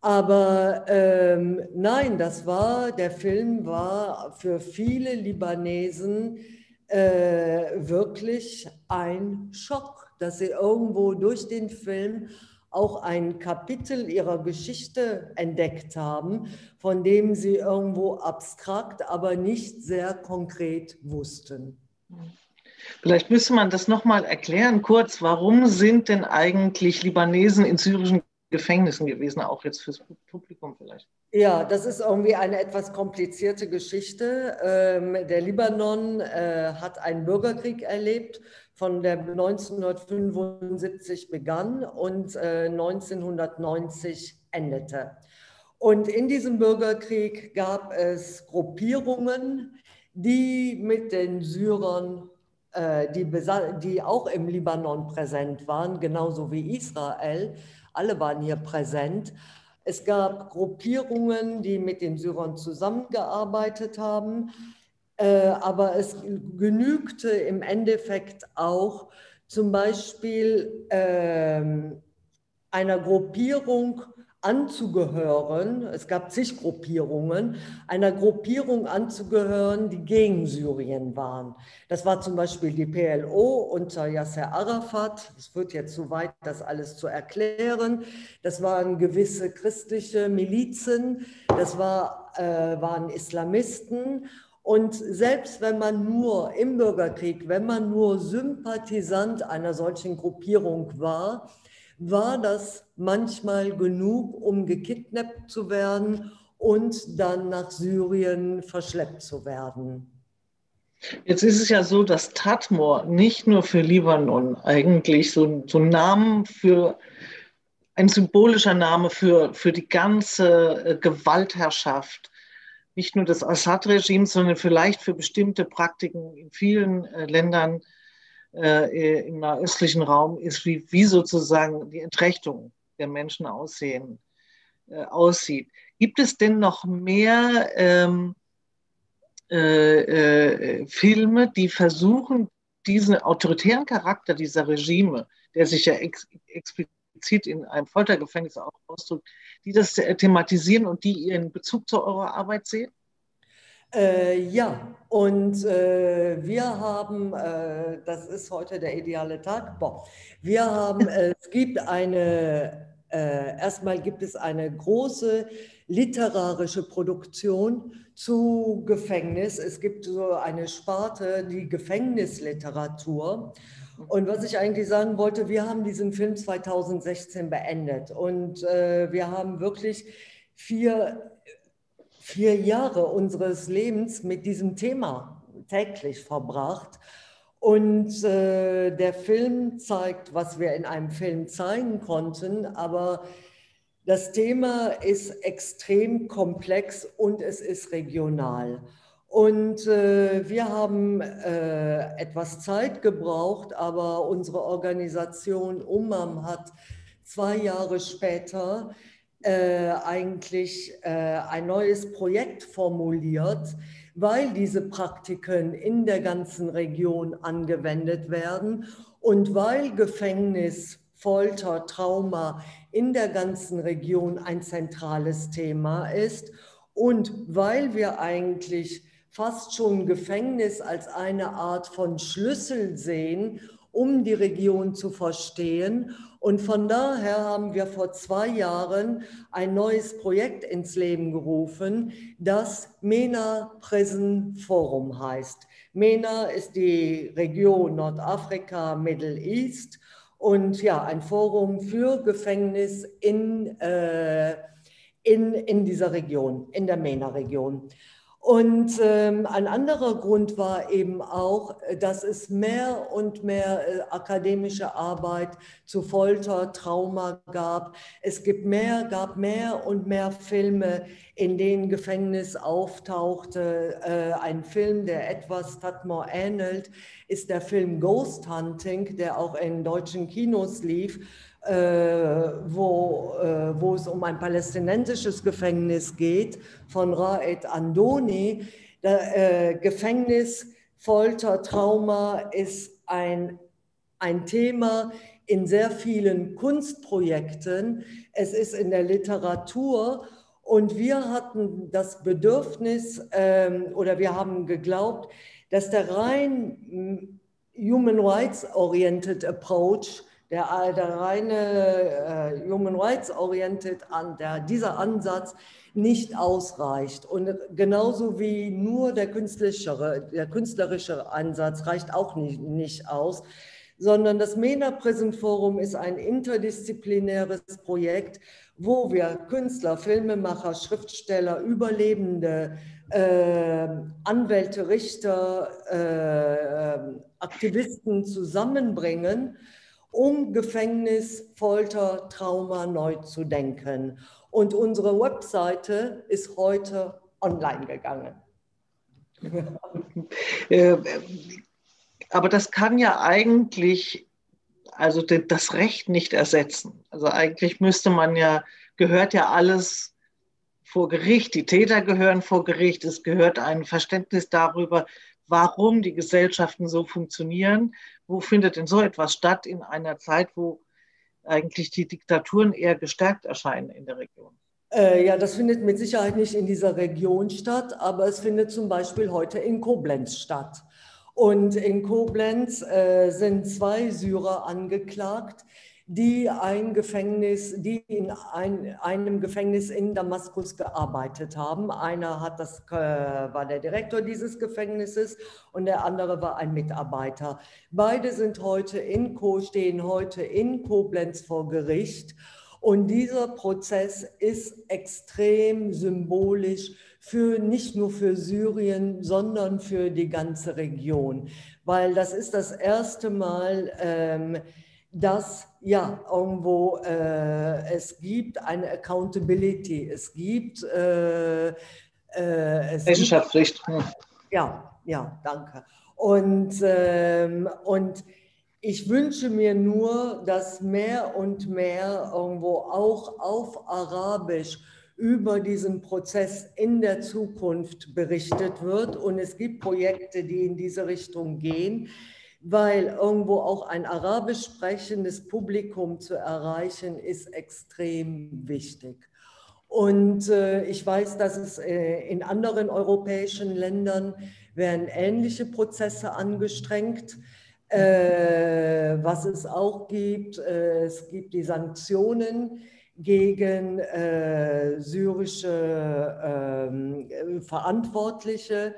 Aber ähm, nein, das war, der Film war für viele Libanesen äh, wirklich ein Schock, dass sie irgendwo durch den Film auch ein Kapitel ihrer Geschichte entdeckt haben, von dem sie irgendwo abstrakt, aber nicht sehr konkret wussten. Vielleicht müsste man das nochmal erklären, kurz. Warum sind denn eigentlich Libanesen in syrischen Gefängnissen gewesen, auch jetzt fürs Publikum vielleicht. Ja, das ist irgendwie eine etwas komplizierte Geschichte. Ähm, der Libanon äh, hat einen Bürgerkrieg erlebt, von der 1975 begann und äh, 1990 endete. Und in diesem Bürgerkrieg gab es Gruppierungen, die mit den Syrern, äh, die, die auch im Libanon präsent waren, genauso wie Israel, alle waren hier präsent. Es gab Gruppierungen, die mit den Syrern zusammengearbeitet haben, äh, aber es genügte im Endeffekt auch zum Beispiel ähm, einer Gruppierung anzugehören, es gab zig Gruppierungen, einer Gruppierung anzugehören, die gegen Syrien waren. Das war zum Beispiel die PLO unter Yasser Arafat. Es wird jetzt zu weit, das alles zu erklären. Das waren gewisse christliche Milizen, das war, äh, waren Islamisten. Und selbst wenn man nur im Bürgerkrieg, wenn man nur Sympathisant einer solchen Gruppierung war, war das manchmal genug, um gekidnappt zu werden und dann nach Syrien verschleppt zu werden. Jetzt ist es ja so, dass Tatmor nicht nur für Libanon eigentlich so, so ein Namen für ein symbolischer Name für, für die ganze äh, Gewaltherrschaft, nicht nur des Assad-Regimes, sondern vielleicht für bestimmte Praktiken in vielen äh, Ländern äh, im nahöstlichen Raum ist, wie, wie sozusagen die Entrechtung der Menschen aussehen, äh, aussieht. Gibt es denn noch mehr ähm, äh, äh, Filme, die versuchen, diesen autoritären Charakter dieser Regime, der sich ja ex explizit in einem Foltergefängnis auch ausdrückt, die das thematisieren und die ihren Bezug zu eurer Arbeit sehen? Äh, ja, Und äh, wir haben, äh, das ist heute der ideale Tag, boah, wir haben, äh, es gibt eine, äh, erstmal gibt es eine große literarische Produktion zu Gefängnis. Es gibt so eine Sparte, die Gefängnisliteratur. Und was ich eigentlich sagen wollte, wir haben diesen Film 2016 beendet und äh, wir haben wirklich vier, vier Jahre unseres Lebens mit diesem Thema täglich verbracht. Und äh, der Film zeigt, was wir in einem Film zeigen konnten, aber das Thema ist extrem komplex und es ist regional. Und äh, wir haben äh, etwas Zeit gebraucht, aber unsere Organisation UMAM hat zwei Jahre später äh, eigentlich äh, ein neues Projekt formuliert, weil diese Praktiken in der ganzen Region angewendet werden und weil Gefängnis, Folter, Trauma in der ganzen Region ein zentrales Thema ist und weil wir eigentlich fast schon Gefängnis als eine Art von Schlüssel sehen, um die Region zu verstehen. Und von daher haben wir vor zwei Jahren ein neues Projekt ins Leben gerufen, das MENA Prison Forum heißt. MENA ist die Region Nordafrika, Middle East und ja, ein Forum für Gefängnis in, äh, in, in dieser Region, in der MENA-Region. Und ähm, ein anderer Grund war eben auch, dass es mehr und mehr äh, akademische Arbeit zu Folter, Trauma gab. Es gibt mehr, gab mehr und mehr Filme, in denen Gefängnis auftauchte. Äh, ein Film, der etwas Tatmor ähnelt, ist der Film Ghost Hunting, der auch in deutschen Kinos lief wo, äh, wo es um ein palästinensisches Gefängnis geht, von Raed Andoni. Der, äh, Gefängnis, Folter, Trauma ist ein, ein Thema in sehr vielen Kunstprojekten. Es ist in der Literatur und wir hatten das Bedürfnis ähm, oder wir haben geglaubt, dass der rein Human Rights Oriented Approach der, der reine äh, Human Rights oriented an, der, dieser Ansatz nicht ausreicht. Und genauso wie nur der künstlerische, der künstlerische Ansatz reicht auch nicht, nicht aus, sondern das MENA Prison Forum ist ein interdisziplinäres Projekt, wo wir Künstler, Filmemacher, Schriftsteller, Überlebende, äh, Anwälte, Richter, äh, Aktivisten zusammenbringen um Gefängnis, Folter, Trauma neu zu denken. Und unsere Webseite ist heute online gegangen. Äh, aber das kann ja eigentlich also das Recht nicht ersetzen. Also eigentlich müsste man ja, gehört ja alles vor Gericht, die Täter gehören vor Gericht, es gehört ein Verständnis darüber, warum die Gesellschaften so funktionieren wo findet denn so etwas statt in einer Zeit, wo eigentlich die Diktaturen eher gestärkt erscheinen in der Region? Äh, ja, das findet mit Sicherheit nicht in dieser Region statt, aber es findet zum Beispiel heute in Koblenz statt. Und in Koblenz äh, sind zwei Syrer angeklagt, die ein Gefängnis, die in ein, einem Gefängnis in Damaskus gearbeitet haben. Einer hat das, äh, war der Direktor dieses Gefängnisses und der andere war ein Mitarbeiter. Beide sind heute in Co, stehen heute in Koblenz vor Gericht. Und dieser Prozess ist extrem symbolisch für nicht nur für Syrien, sondern für die ganze Region, weil das ist das erste Mal, ähm, dass ja irgendwo äh, es gibt eine Accountability, es gibt äh, äh, Rechenschaftspflicht. Ja, ja, danke. Und, ähm, und ich wünsche mir nur, dass mehr und mehr irgendwo auch auf Arabisch über diesen Prozess in der Zukunft berichtet wird. Und es gibt Projekte, die in diese Richtung gehen weil irgendwo auch ein arabisch sprechendes Publikum zu erreichen, ist extrem wichtig. Und äh, ich weiß, dass es äh, in anderen europäischen Ländern werden ähnliche Prozesse angestrengt. Äh, was es auch gibt, äh, es gibt die Sanktionen gegen syrische ähm, Verantwortliche.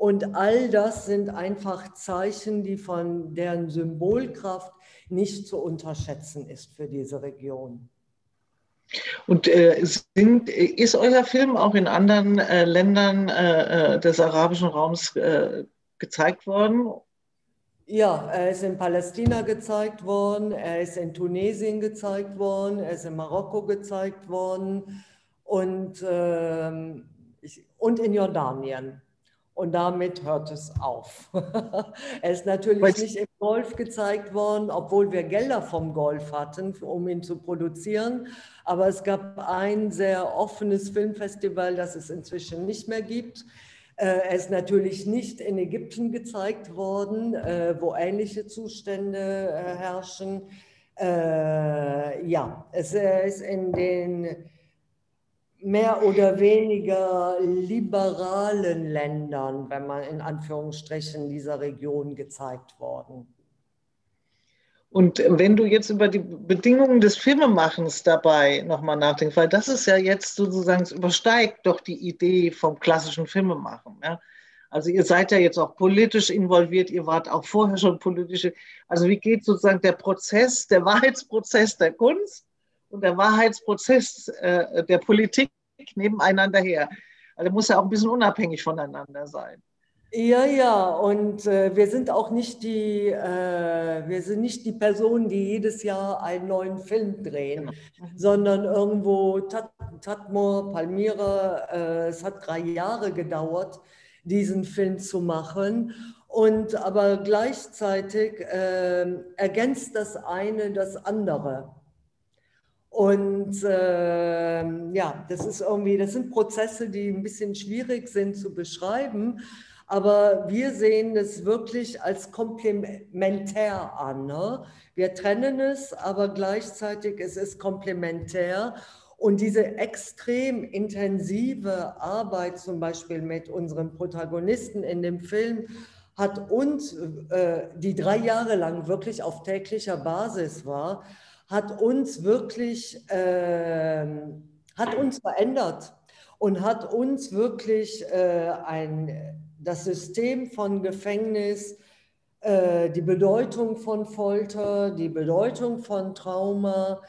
Und all das sind einfach Zeichen, die von deren Symbolkraft nicht zu unterschätzen ist für diese Region. Und äh, sind, ist euer Film auch in anderen äh, Ländern äh, äh des arabischen Raums äh, gezeigt worden? Ja, er ist in Palästina gezeigt worden, er ist in Tunesien gezeigt worden, er ist in Marokko gezeigt worden und, ähm, ich, und in Jordanien. Und damit hört es auf. er ist natürlich Was? nicht im Golf gezeigt worden, obwohl wir Gelder vom Golf hatten, um ihn zu produzieren. Aber es gab ein sehr offenes Filmfestival, das es inzwischen nicht mehr gibt. Äh, er ist natürlich nicht in Ägypten gezeigt worden, äh, wo ähnliche Zustände äh, herrschen. Ja, es ist in den mehr oder weniger liberalen Ländern, wenn man in Anführungsstrichen dieser Region gezeigt worden. Und wenn du jetzt über die Bedingungen des Filmemachens dabei nochmal nachdenkst, weil das ist ja jetzt sozusagen, es übersteigt doch die Idee vom klassischen Filmemachen. Ja? Also ihr seid ja jetzt auch politisch involviert, ihr wart auch vorher schon politische. Also wie geht sozusagen der Prozess, der Wahrheitsprozess der Kunst und der Wahrheitsprozess äh, der Politik nebeneinander her. Also muss ja auch ein bisschen unabhängig voneinander sein. Ja, ja, und äh, wir sind auch nicht die, äh, wir sind nicht die Personen, die jedes Jahr einen neuen Film drehen, genau. sondern irgendwo Tat, Tatmor, Palmyra, äh, es hat drei Jahre gedauert, diesen Film zu machen. Und aber gleichzeitig ähm, ergänzt das eine das andere. Und äh, ja, das ist irgendwie, das sind Prozesse, die ein bisschen schwierig sind zu beschreiben, aber wir sehen es wirklich als komplementär an. Ne? Wir trennen es, aber gleichzeitig es ist komplementär. Und diese extrem intensive Arbeit zum Beispiel mit unseren Protagonisten in dem Film hat uns, äh, die drei Jahre lang wirklich auf täglicher Basis war, hat uns wirklich, äh, hat uns verändert und hat uns wirklich äh, ein, das System von Gefängnis, äh, die Bedeutung von Folter, die Bedeutung von Trauma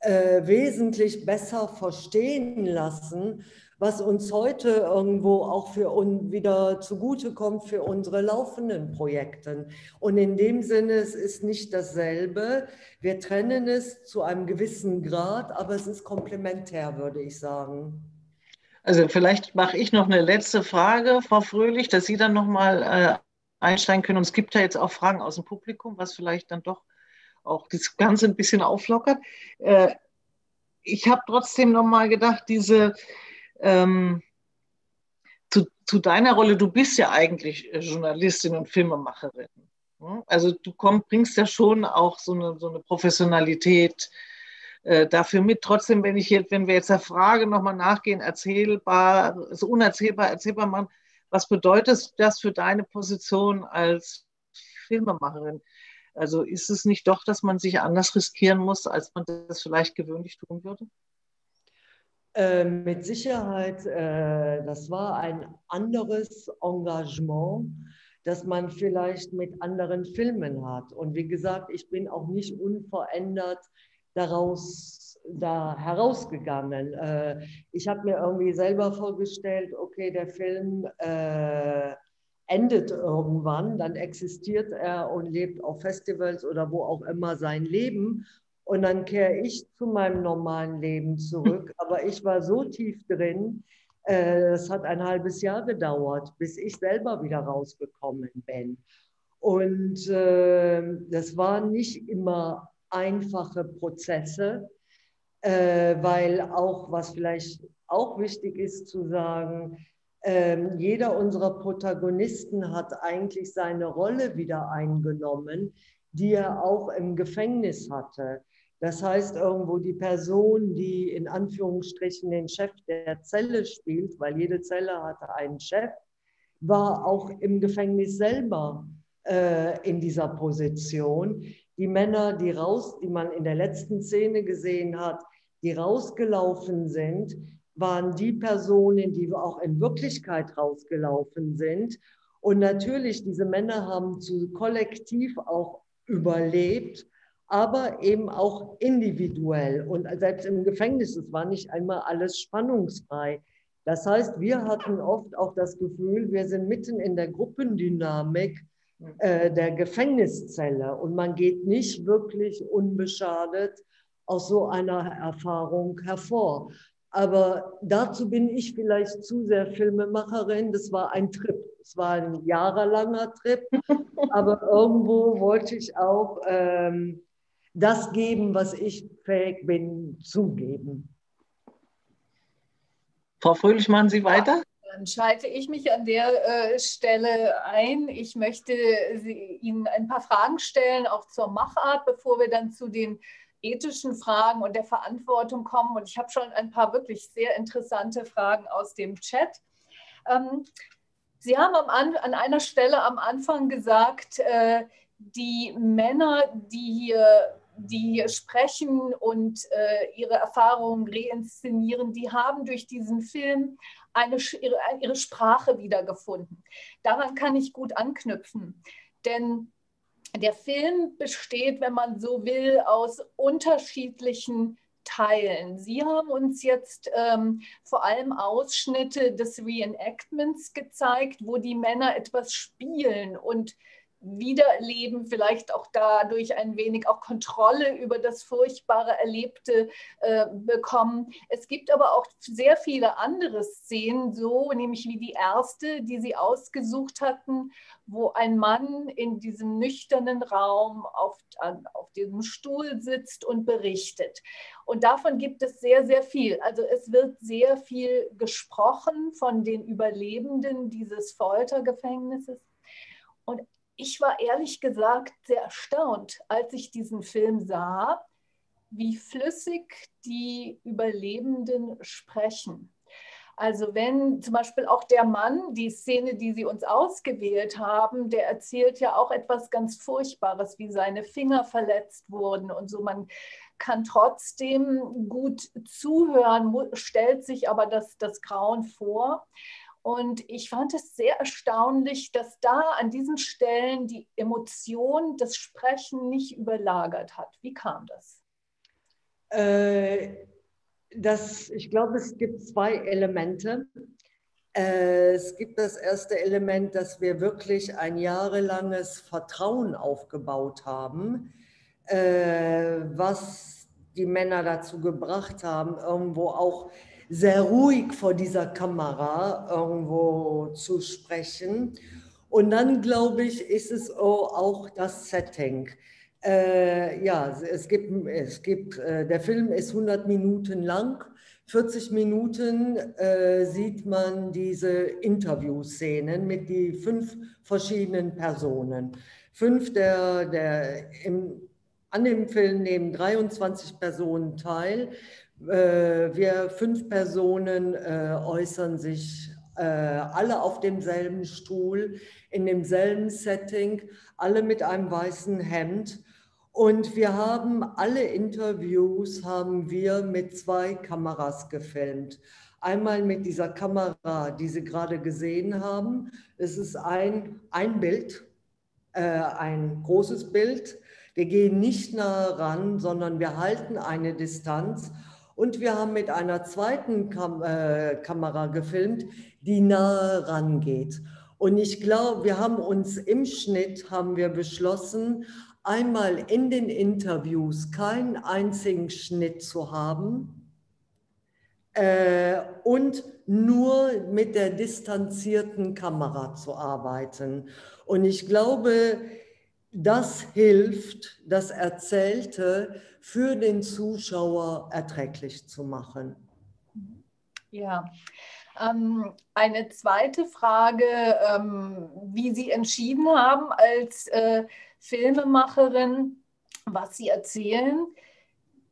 äh, wesentlich besser verstehen lassen was uns heute irgendwo auch für uns wieder zugutekommt für unsere laufenden Projekte. Und in dem Sinne, es ist nicht dasselbe. Wir trennen es zu einem gewissen Grad, aber es ist komplementär, würde ich sagen. Also vielleicht mache ich noch eine letzte Frage, Frau Fröhlich, dass Sie dann nochmal äh, einsteigen können. Und es gibt ja jetzt auch Fragen aus dem Publikum, was vielleicht dann doch auch das Ganze ein bisschen auflockert. Äh, ich habe trotzdem nochmal gedacht, diese ähm, zu, zu, deiner Rolle, du bist ja eigentlich äh, Journalistin und Filmemacherin. Ne? Also du komm, bringst ja schon auch so eine, so eine Professionalität äh, dafür mit. Trotzdem, wenn ich jetzt, wenn wir jetzt der Frage nochmal nachgehen, erzählbar, so unerzählbar, erzählbar machen, was bedeutet das für deine Position als Filmemacherin? Also ist es nicht doch, dass man sich anders riskieren muss, als man das vielleicht gewöhnlich tun würde? Äh, mit Sicherheit, äh, das war ein anderes Engagement, das man vielleicht mit anderen Filmen hat. Und wie gesagt, ich bin auch nicht unverändert daraus da herausgegangen. Äh, ich habe mir irgendwie selber vorgestellt, okay, der Film äh, endet irgendwann, dann existiert er und lebt auf Festivals oder wo auch immer sein Leben. Und dann kehre ich zu meinem normalen Leben zurück. Aber ich war so tief drin, es äh, hat ein halbes Jahr gedauert, bis ich selber wieder rausgekommen bin. Und äh, das waren nicht immer einfache Prozesse, äh, weil auch, was vielleicht auch wichtig ist zu sagen, äh, jeder unserer Protagonisten hat eigentlich seine Rolle wieder eingenommen, die er auch im Gefängnis hatte. Das heißt, irgendwo die Person, die in Anführungsstrichen den Chef der Zelle spielt, weil jede Zelle hatte einen Chef, war auch im Gefängnis selber äh, in dieser Position. Die Männer, die raus, die man in der letzten Szene gesehen hat, die rausgelaufen sind, waren die Personen, die auch in Wirklichkeit rausgelaufen sind. Und natürlich, diese Männer haben zu kollektiv auch überlebt, aber eben auch individuell. Und selbst im Gefängnis, es war nicht einmal alles spannungsfrei. Das heißt, wir hatten oft auch das Gefühl, wir sind mitten in der Gruppendynamik äh, der Gefängniszelle und man geht nicht wirklich unbeschadet aus so einer Erfahrung hervor. Aber dazu bin ich vielleicht zu sehr Filmemacherin. Das war ein Trip. Es war ein jahrelanger Trip. aber irgendwo wollte ich auch ähm, das geben, was ich fähig bin zu geben. Frau Fröhlich, machen Sie weiter? Dann schalte ich mich an der äh, Stelle ein. Ich möchte Sie, Ihnen ein paar Fragen stellen, auch zur Machart, bevor wir dann zu den ethischen Fragen und der Verantwortung kommen. Und ich habe schon ein paar wirklich sehr interessante Fragen aus dem Chat. Ähm, Sie haben an, an, einer Stelle am Anfang gesagt, äh, die Männer, die hier die sprechen und äh, ihre Erfahrungen reinszenieren, die haben durch diesen Film eine, ihre, ihre Sprache wiedergefunden. Daran kann ich gut anknüpfen, denn der Film besteht, wenn man so will, aus unterschiedlichen Teilen. Sie haben uns jetzt ähm, vor allem Ausschnitte des Reenactments gezeigt, wo die Männer etwas spielen und Wiederleben, vielleicht auch dadurch ein wenig auch Kontrolle über das furchtbare Erlebte äh, bekommen. Es gibt aber auch sehr viele andere Szenen, so nämlich wie die erste, die Sie ausgesucht hatten, wo ein Mann in diesem nüchternen Raum auf, an, auf diesem Stuhl sitzt und berichtet. Und davon gibt es sehr, sehr viel. Also es wird sehr viel gesprochen von den Überlebenden dieses Foltergefängnisses. Und ich war ehrlich gesagt sehr erstaunt, als ich diesen Film sah, wie flüssig die Überlebenden sprechen. Also wenn zum Beispiel auch der Mann, die Szene, die Sie uns ausgewählt haben, der erzählt ja auch etwas ganz Furchtbares, wie seine Finger verletzt wurden und so. Man kann trotzdem gut zuhören, stellt sich aber das, das Grauen vor. Und ich fand es sehr erstaunlich, dass da an diesen Stellen die Emotion das Sprechen nicht überlagert hat. Wie kam das? Äh, das ich glaube, es gibt zwei Elemente. Äh, es gibt das erste Element, dass wir wirklich ein jahrelanges Vertrauen aufgebaut haben, äh, was die Männer dazu gebracht haben, irgendwo auch sehr ruhig vor dieser Kamera irgendwo zu sprechen. Und dann, glaube ich, ist es auch das Setting. Äh, ja, es gibt, es gibt äh, der Film ist 100 Minuten lang. 40 Minuten äh, sieht man diese Interviewszenen mit die fünf verschiedenen Personen. Fünf der, der im, an dem Film nehmen 23 Personen teil. Äh, wir fünf Personen äh, äußern sich äh, alle auf demselben Stuhl, in demselben Setting, alle mit einem weißen Hemd. Und wir haben alle Interviews haben wir mit zwei Kameras gefilmt. Einmal mit dieser Kamera, die Sie gerade gesehen haben. Es ist ein, ein Bild, äh, ein großes Bild. Wir gehen nicht nah ran, sondern wir halten eine Distanz und wir haben mit einer zweiten Kam äh, Kamera gefilmt, die nahe rangeht. Und ich glaube, wir haben uns im Schnitt, haben wir beschlossen, einmal in den Interviews keinen einzigen Schnitt zu haben äh, und nur mit der distanzierten Kamera zu arbeiten. Und ich glaube, das hilft, das Erzählte für den Zuschauer erträglich zu machen. Ja. Ähm, eine zweite Frage, ähm, wie Sie entschieden haben als äh, Filmemacherin, was Sie erzählen.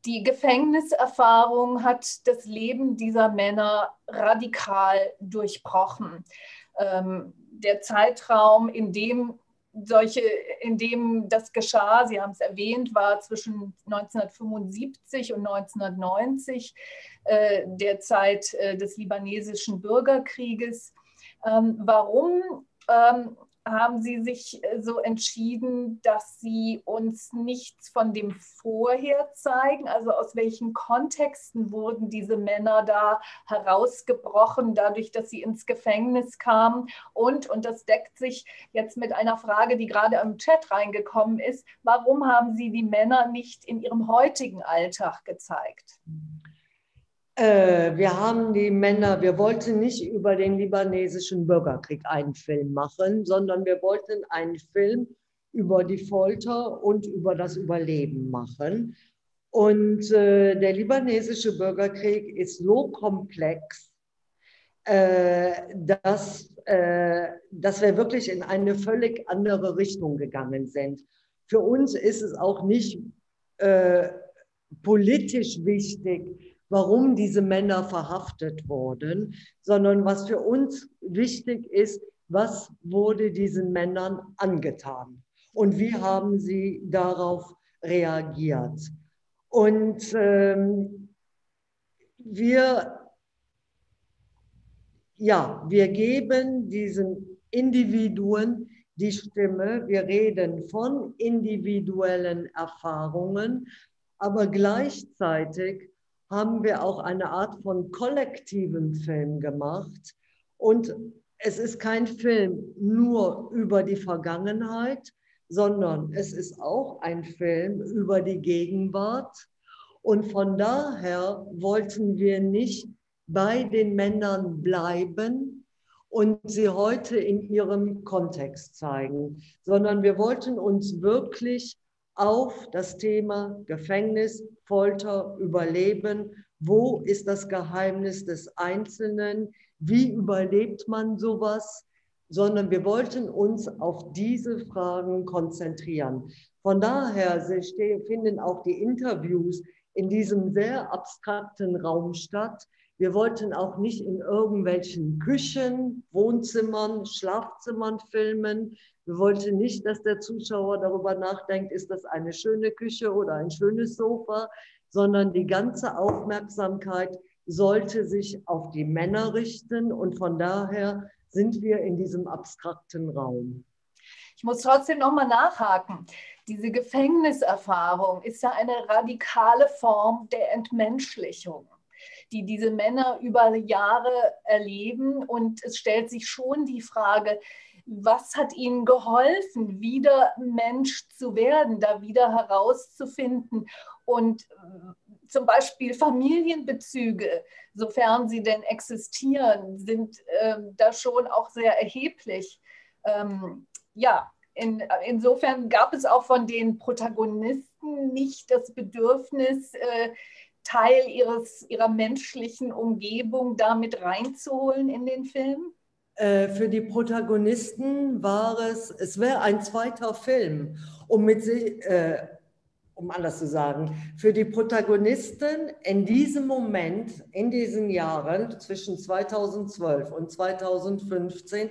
Die Gefängniserfahrung hat das Leben dieser Männer radikal durchbrochen. Ähm, der Zeitraum, in dem solche, in dem das geschah, Sie haben es erwähnt, war zwischen 1975 und 1990, äh, der Zeit äh, des libanesischen Bürgerkrieges. Ähm, warum ähm, haben Sie sich äh, so entschieden, dass Sie uns nichts von dem Vorher zeigen? Also aus welchen Kontexten wurden diese Männer da herausgebrochen, dadurch, dass sie ins Gefängnis kamen? Und, und das deckt sich jetzt mit einer Frage, die gerade im Chat reingekommen ist, warum haben Sie die Männer nicht in ihrem heutigen Alltag gezeigt? Äh, wir haben die Männer, wir wollten nicht über den libanesischen Bürgerkrieg einen Film machen, sondern wir wollten einen Film über die Folter und über das Überleben machen. Und äh, der libanesische Bürgerkrieg ist so komplex, äh, dass, äh, dass wir wirklich in eine völlig andere Richtung gegangen sind. Für uns ist es auch nicht äh, politisch wichtig, warum diese Männer verhaftet wurden, sondern was für uns wichtig ist, was wurde diesen Männern angetan und wie haben sie darauf reagiert. Und ähm, wir, ja, wir geben diesen Individuen die Stimme. Wir reden von individuellen Erfahrungen, aber gleichzeitig haben wir auch eine Art von kollektivem Film gemacht. Und es ist kein Film nur über die Vergangenheit, sondern es ist auch ein Film über die Gegenwart. Und von daher wollten wir nicht bei den Männern bleiben und sie heute in ihrem Kontext zeigen, sondern wir wollten uns wirklich auf das Thema Gefängnis, Folter, Überleben. Wo ist das Geheimnis des Einzelnen? Wie überlebt man sowas? Sondern wir wollten uns auf diese Fragen konzentrieren. Von daher finden auch die Interviews in diesem sehr abstrakten Raum statt. Wir wollten auch nicht in irgendwelchen Küchen, Wohnzimmern, Schlafzimmern filmen, wir wollten nicht, dass der Zuschauer darüber nachdenkt, ist das eine schöne Küche oder ein schönes Sofa, sondern die ganze Aufmerksamkeit sollte sich auf die Männer richten und von daher sind wir in diesem abstrakten Raum. Ich muss trotzdem noch mal nachhaken. Diese Gefängniserfahrung ist ja eine radikale Form der Entmenschlichung die diese Männer über Jahre erleben. Und es stellt sich schon die Frage, was hat ihnen geholfen, wieder Mensch zu werden, da wieder herauszufinden und äh, zum Beispiel Familienbezüge, sofern sie denn existieren, sind äh, da schon auch sehr erheblich. Ähm, ja, in, insofern gab es auch von den Protagonisten nicht das Bedürfnis, äh, Teil ihres, ihrer menschlichen Umgebung damit reinzuholen in den Film? Äh, für die Protagonisten war es, es wäre ein zweiter Film, um mit sich, äh, um anders zu sagen, für die Protagonisten in diesem Moment, in diesen Jahren zwischen 2012 und 2015,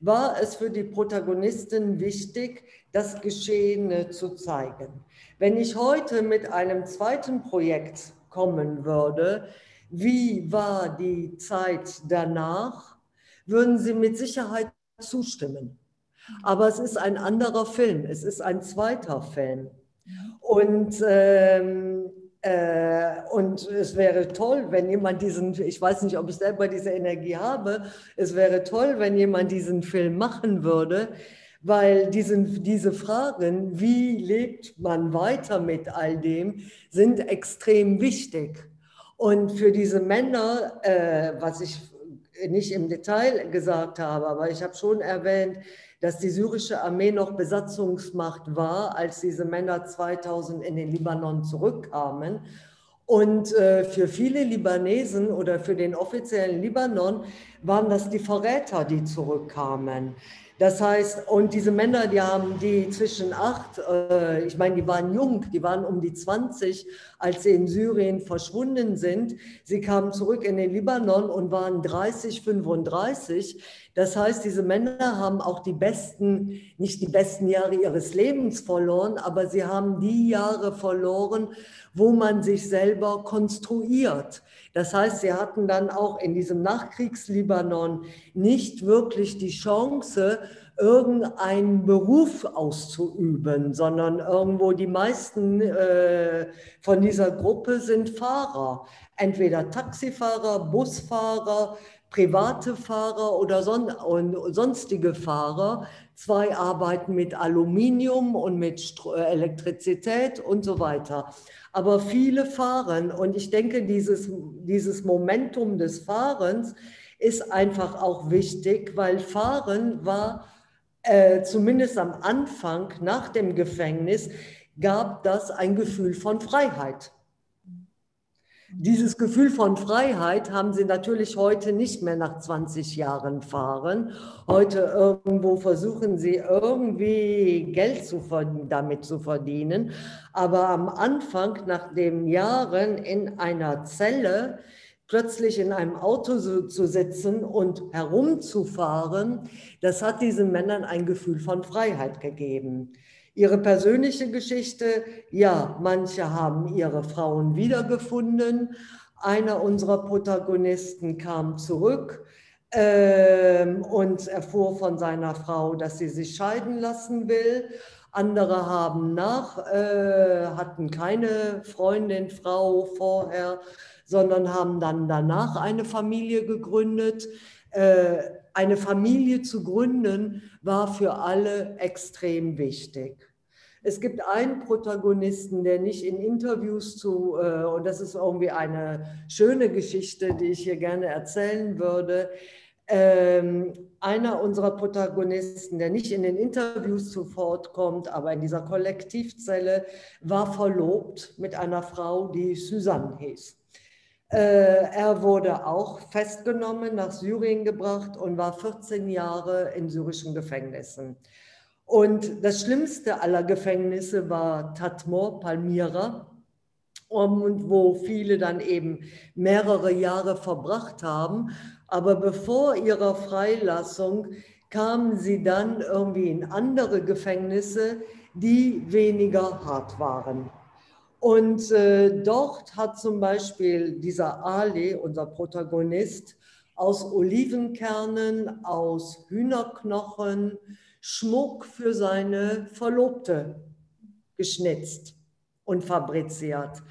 war es für die Protagonisten wichtig, das Geschehene zu zeigen. Wenn ich heute mit einem zweiten Projekt kommen würde, wie war die Zeit danach, würden Sie mit Sicherheit zustimmen. Aber es ist ein anderer Film, es ist ein zweiter Film. Und, ähm, äh, und es wäre toll, wenn jemand diesen, ich weiß nicht, ob ich selber diese Energie habe, es wäre toll, wenn jemand diesen Film machen würde, weil diesen, diese Fragen, wie lebt man weiter mit all dem, sind extrem wichtig. Und für diese Männer, äh, was ich nicht im Detail gesagt habe, aber ich habe schon erwähnt, dass die syrische Armee noch Besatzungsmacht war, als diese Männer 2000 in den Libanon zurückkamen. Und äh, für viele Libanesen oder für den offiziellen Libanon waren das die Verräter, die zurückkamen. Das heißt, und diese Männer, die haben die zwischen acht, äh, ich meine, die waren jung, die waren um die 20, als sie in Syrien verschwunden sind. Sie kamen zurück in den Libanon und waren 30, 35. Das heißt, diese Männer haben auch die besten, nicht die besten Jahre ihres Lebens verloren, aber sie haben die Jahre verloren, wo man sich selber konstruiert. Das heißt, sie hatten dann auch in diesem Nachkriegslibanon nicht wirklich die Chance, irgendeinen Beruf auszuüben, sondern irgendwo die meisten äh, von dieser Gruppe sind Fahrer, entweder Taxifahrer, Busfahrer, private Fahrer oder son sonstige Fahrer. Zwei arbeiten mit Aluminium und mit Stro Elektrizität und so weiter aber viele fahren. Und ich denke, dieses, dieses Momentum des Fahrens ist einfach auch wichtig, weil Fahren war äh, zumindest am Anfang nach dem Gefängnis, gab das ein Gefühl von Freiheit. Dieses Gefühl von Freiheit haben sie natürlich heute nicht mehr nach 20 Jahren fahren. Heute irgendwo versuchen sie irgendwie Geld zu damit zu verdienen. Aber am Anfang, nach den Jahren in einer Zelle, plötzlich in einem Auto zu sitzen und herumzufahren, das hat diesen Männern ein Gefühl von Freiheit gegeben. Ihre persönliche Geschichte, ja, manche haben ihre Frauen wiedergefunden. Einer unserer Protagonisten kam zurück ähm, und erfuhr von seiner Frau, dass sie sich scheiden lassen will. Andere haben nach, äh, hatten keine Freundin, Frau vorher, sondern haben dann danach eine Familie gegründet. Äh, eine Familie zu gründen war für alle extrem wichtig. Es gibt einen Protagonisten, der nicht in Interviews zu, äh, und das ist irgendwie eine schöne Geschichte, die ich hier gerne erzählen würde. Ähm, einer unserer Protagonisten, der nicht in den Interviews sofort kommt, aber in dieser Kollektivzelle, war verlobt mit einer Frau, die Susanne hieß. Äh, er wurde auch festgenommen, nach Syrien gebracht und war 14 Jahre in syrischen Gefängnissen. Und das Schlimmste aller Gefängnisse war Tatmor, Palmyra, und wo viele dann eben mehrere Jahre verbracht haben. Aber bevor ihrer Freilassung kamen sie dann irgendwie in andere Gefängnisse, die weniger hart waren. Und äh, dort hat zum Beispiel dieser Ali, unser Protagonist, aus Olivenkernen, aus Hühnerknochen, Schmuck für seine Verlobte geschnitzt und fabriziert.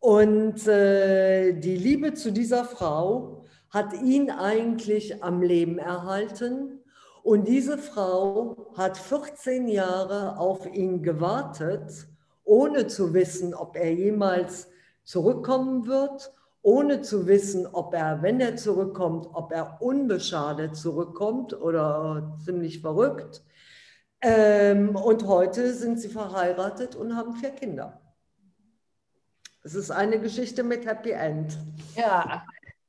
Und äh, die Liebe zu dieser Frau hat ihn eigentlich am Leben erhalten. Und diese Frau hat 14 Jahre auf ihn gewartet, ohne zu wissen, ob er jemals zurückkommen wird ohne zu wissen, ob er, wenn er zurückkommt, ob er unbeschadet zurückkommt oder ziemlich verrückt. Ähm, und heute sind sie verheiratet und haben vier Kinder. Es ist eine Geschichte mit Happy End. Ja,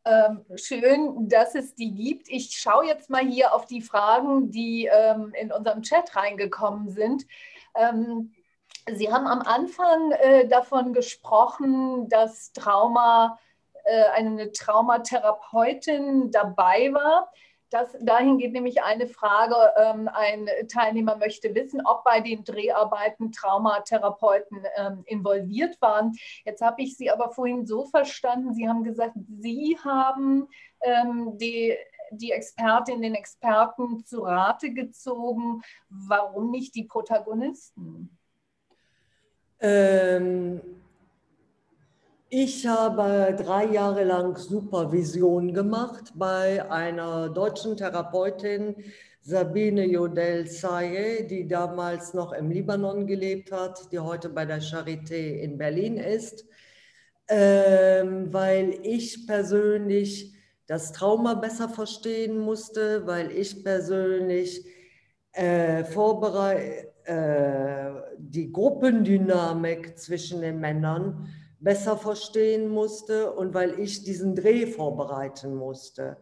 ähm, schön, dass es die gibt. Ich schaue jetzt mal hier auf die Fragen, die ähm, in unserem Chat reingekommen sind. Ähm, Sie haben am Anfang äh, davon gesprochen, dass Trauma eine Traumatherapeutin dabei war. Das, dahin geht nämlich eine Frage. Ähm, ein Teilnehmer möchte wissen, ob bei den Dreharbeiten Traumatherapeuten ähm, involviert waren. Jetzt habe ich Sie aber vorhin so verstanden, Sie haben gesagt, Sie haben ähm, die, die Expertin, den Experten zu Rate gezogen. Warum nicht die Protagonisten? Ähm, ich habe drei Jahre lang Supervision gemacht bei einer deutschen Therapeutin, Sabine Jodel Saye, die damals noch im Libanon gelebt hat, die heute bei der Charité in Berlin ist, ähm, weil ich persönlich das Trauma besser verstehen musste, weil ich persönlich äh, äh, die Gruppendynamik zwischen den Männern besser verstehen musste und weil ich diesen Dreh vorbereiten musste.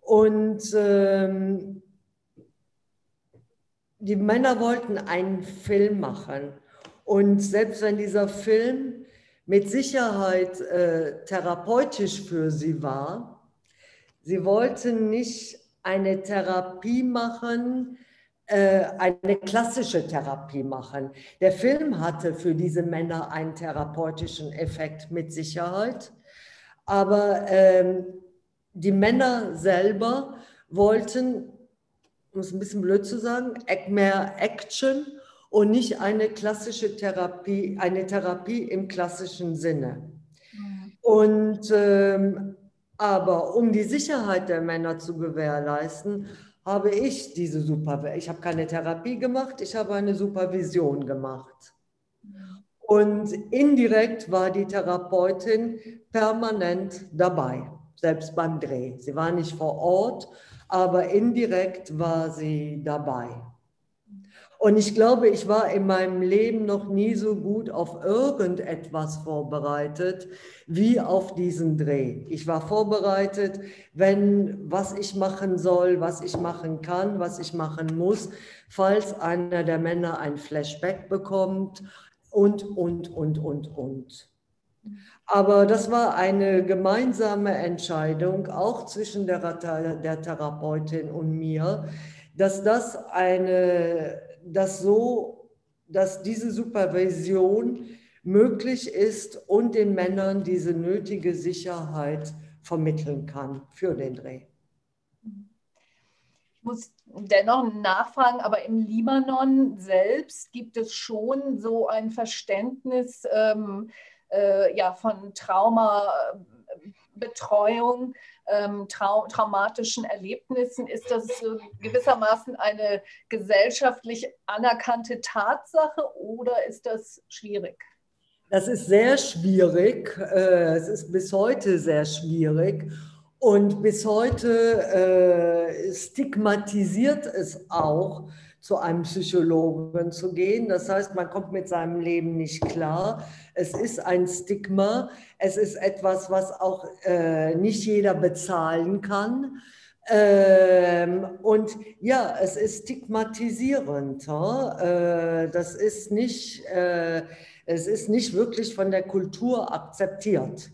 Und ähm, die Männer wollten einen Film machen. Und selbst wenn dieser Film mit Sicherheit äh, therapeutisch für sie war, sie wollten nicht eine Therapie machen, eine klassische Therapie machen. Der Film hatte für diese Männer einen therapeutischen Effekt mit Sicherheit, aber ähm, die Männer selber wollten, um es ein bisschen blöd zu sagen, mehr Action und nicht eine klassische Therapie, eine Therapie im klassischen Sinne. Mhm. Und ähm, aber um die Sicherheit der Männer zu gewährleisten, habe ich diese Supervision. Ich habe keine Therapie gemacht, ich habe eine Supervision gemacht. Und indirekt war die Therapeutin permanent dabei, selbst beim Dreh. Sie war nicht vor Ort, aber indirekt war sie dabei. Und ich glaube, ich war in meinem Leben noch nie so gut auf irgendetwas vorbereitet wie auf diesen Dreh. Ich war vorbereitet, wenn was ich machen soll, was ich machen kann, was ich machen muss, falls einer der Männer ein Flashback bekommt und, und, und, und, und. Aber das war eine gemeinsame Entscheidung, auch zwischen der, der Therapeutin und mir, dass das eine dass so, dass diese Supervision möglich ist und den Männern diese nötige Sicherheit vermitteln kann für den Dreh. Ich muss dennoch nachfragen, aber im Libanon selbst gibt es schon so ein Verständnis ähm, äh, ja, von Traumabetreuung ähm, trau traumatischen Erlebnissen? Ist das gewissermaßen eine gesellschaftlich anerkannte Tatsache oder ist das schwierig? Das ist sehr schwierig. Äh, es ist bis heute sehr schwierig. Und bis heute äh, stigmatisiert es auch, zu einem Psychologen zu gehen. Das heißt, man kommt mit seinem Leben nicht klar. Es ist ein Stigma. Es ist etwas, was auch äh, nicht jeder bezahlen kann. Ähm, und ja, es ist stigmatisierend. Äh, das ist nicht, äh, es ist nicht wirklich von der Kultur akzeptiert.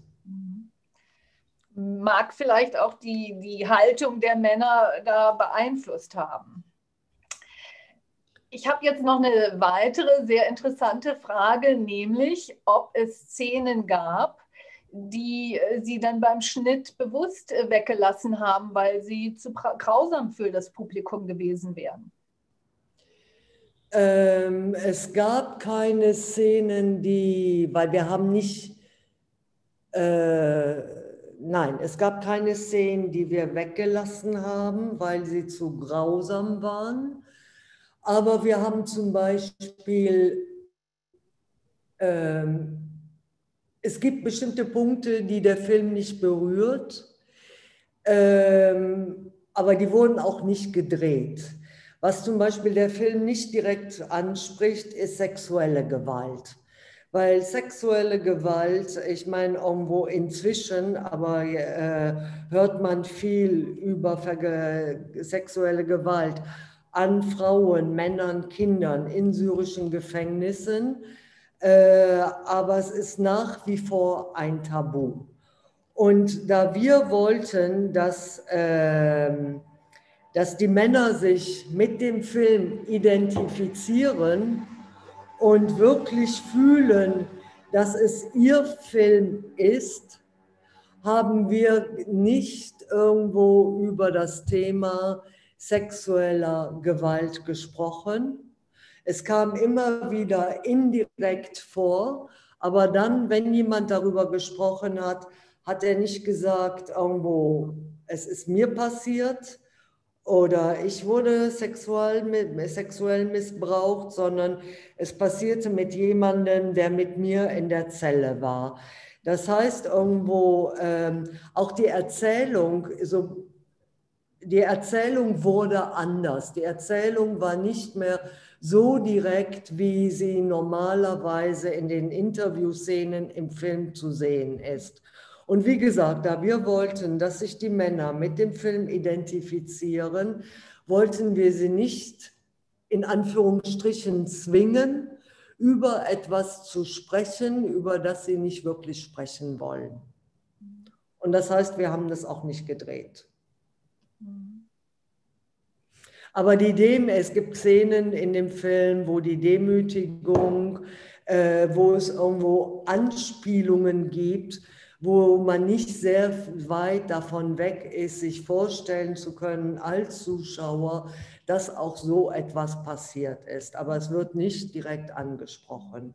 Mag vielleicht auch die, die Haltung der Männer da beeinflusst haben. Ich habe jetzt noch eine weitere sehr interessante Frage, nämlich ob es Szenen gab, die äh, Sie dann beim Schnitt bewusst äh, weggelassen haben, weil sie zu grausam für das Publikum gewesen wären. Ähm, es gab keine Szenen, die, weil wir haben nicht, äh, nein, es gab keine Szenen, die wir weggelassen haben, weil sie zu grausam waren. Aber wir haben zum Beispiel, ähm, es gibt bestimmte Punkte, die der Film nicht berührt, ähm, aber die wurden auch nicht gedreht. Was zum Beispiel der Film nicht direkt anspricht, ist sexuelle Gewalt. Weil sexuelle Gewalt, ich meine, irgendwo inzwischen, aber äh, hört man viel über sexuelle Gewalt an Frauen, Männern, Kindern in syrischen Gefängnissen. Äh, aber es ist nach wie vor ein Tabu. Und da wir wollten, dass, äh, dass die Männer sich mit dem Film identifizieren und wirklich fühlen, dass es ihr Film ist, haben wir nicht irgendwo über das Thema sexueller Gewalt gesprochen. Es kam immer wieder indirekt vor, aber dann, wenn jemand darüber gesprochen hat, hat er nicht gesagt, irgendwo, es ist mir passiert oder ich wurde sexuell, sexuell missbraucht, sondern es passierte mit jemandem, der mit mir in der Zelle war. Das heißt irgendwo, ähm, auch die Erzählung, so die Erzählung wurde anders. Die Erzählung war nicht mehr so direkt, wie sie normalerweise in den Interviewszenen im Film zu sehen ist. Und wie gesagt, da wir wollten, dass sich die Männer mit dem Film identifizieren, wollten wir sie nicht in Anführungsstrichen zwingen, über etwas zu sprechen, über das sie nicht wirklich sprechen wollen. Und das heißt, wir haben das auch nicht gedreht. Aber die Dem es gibt Szenen in dem Film, wo die Demütigung, äh, wo es irgendwo Anspielungen gibt, wo man nicht sehr weit davon weg ist, sich vorstellen zu können als Zuschauer, dass auch so etwas passiert ist. Aber es wird nicht direkt angesprochen.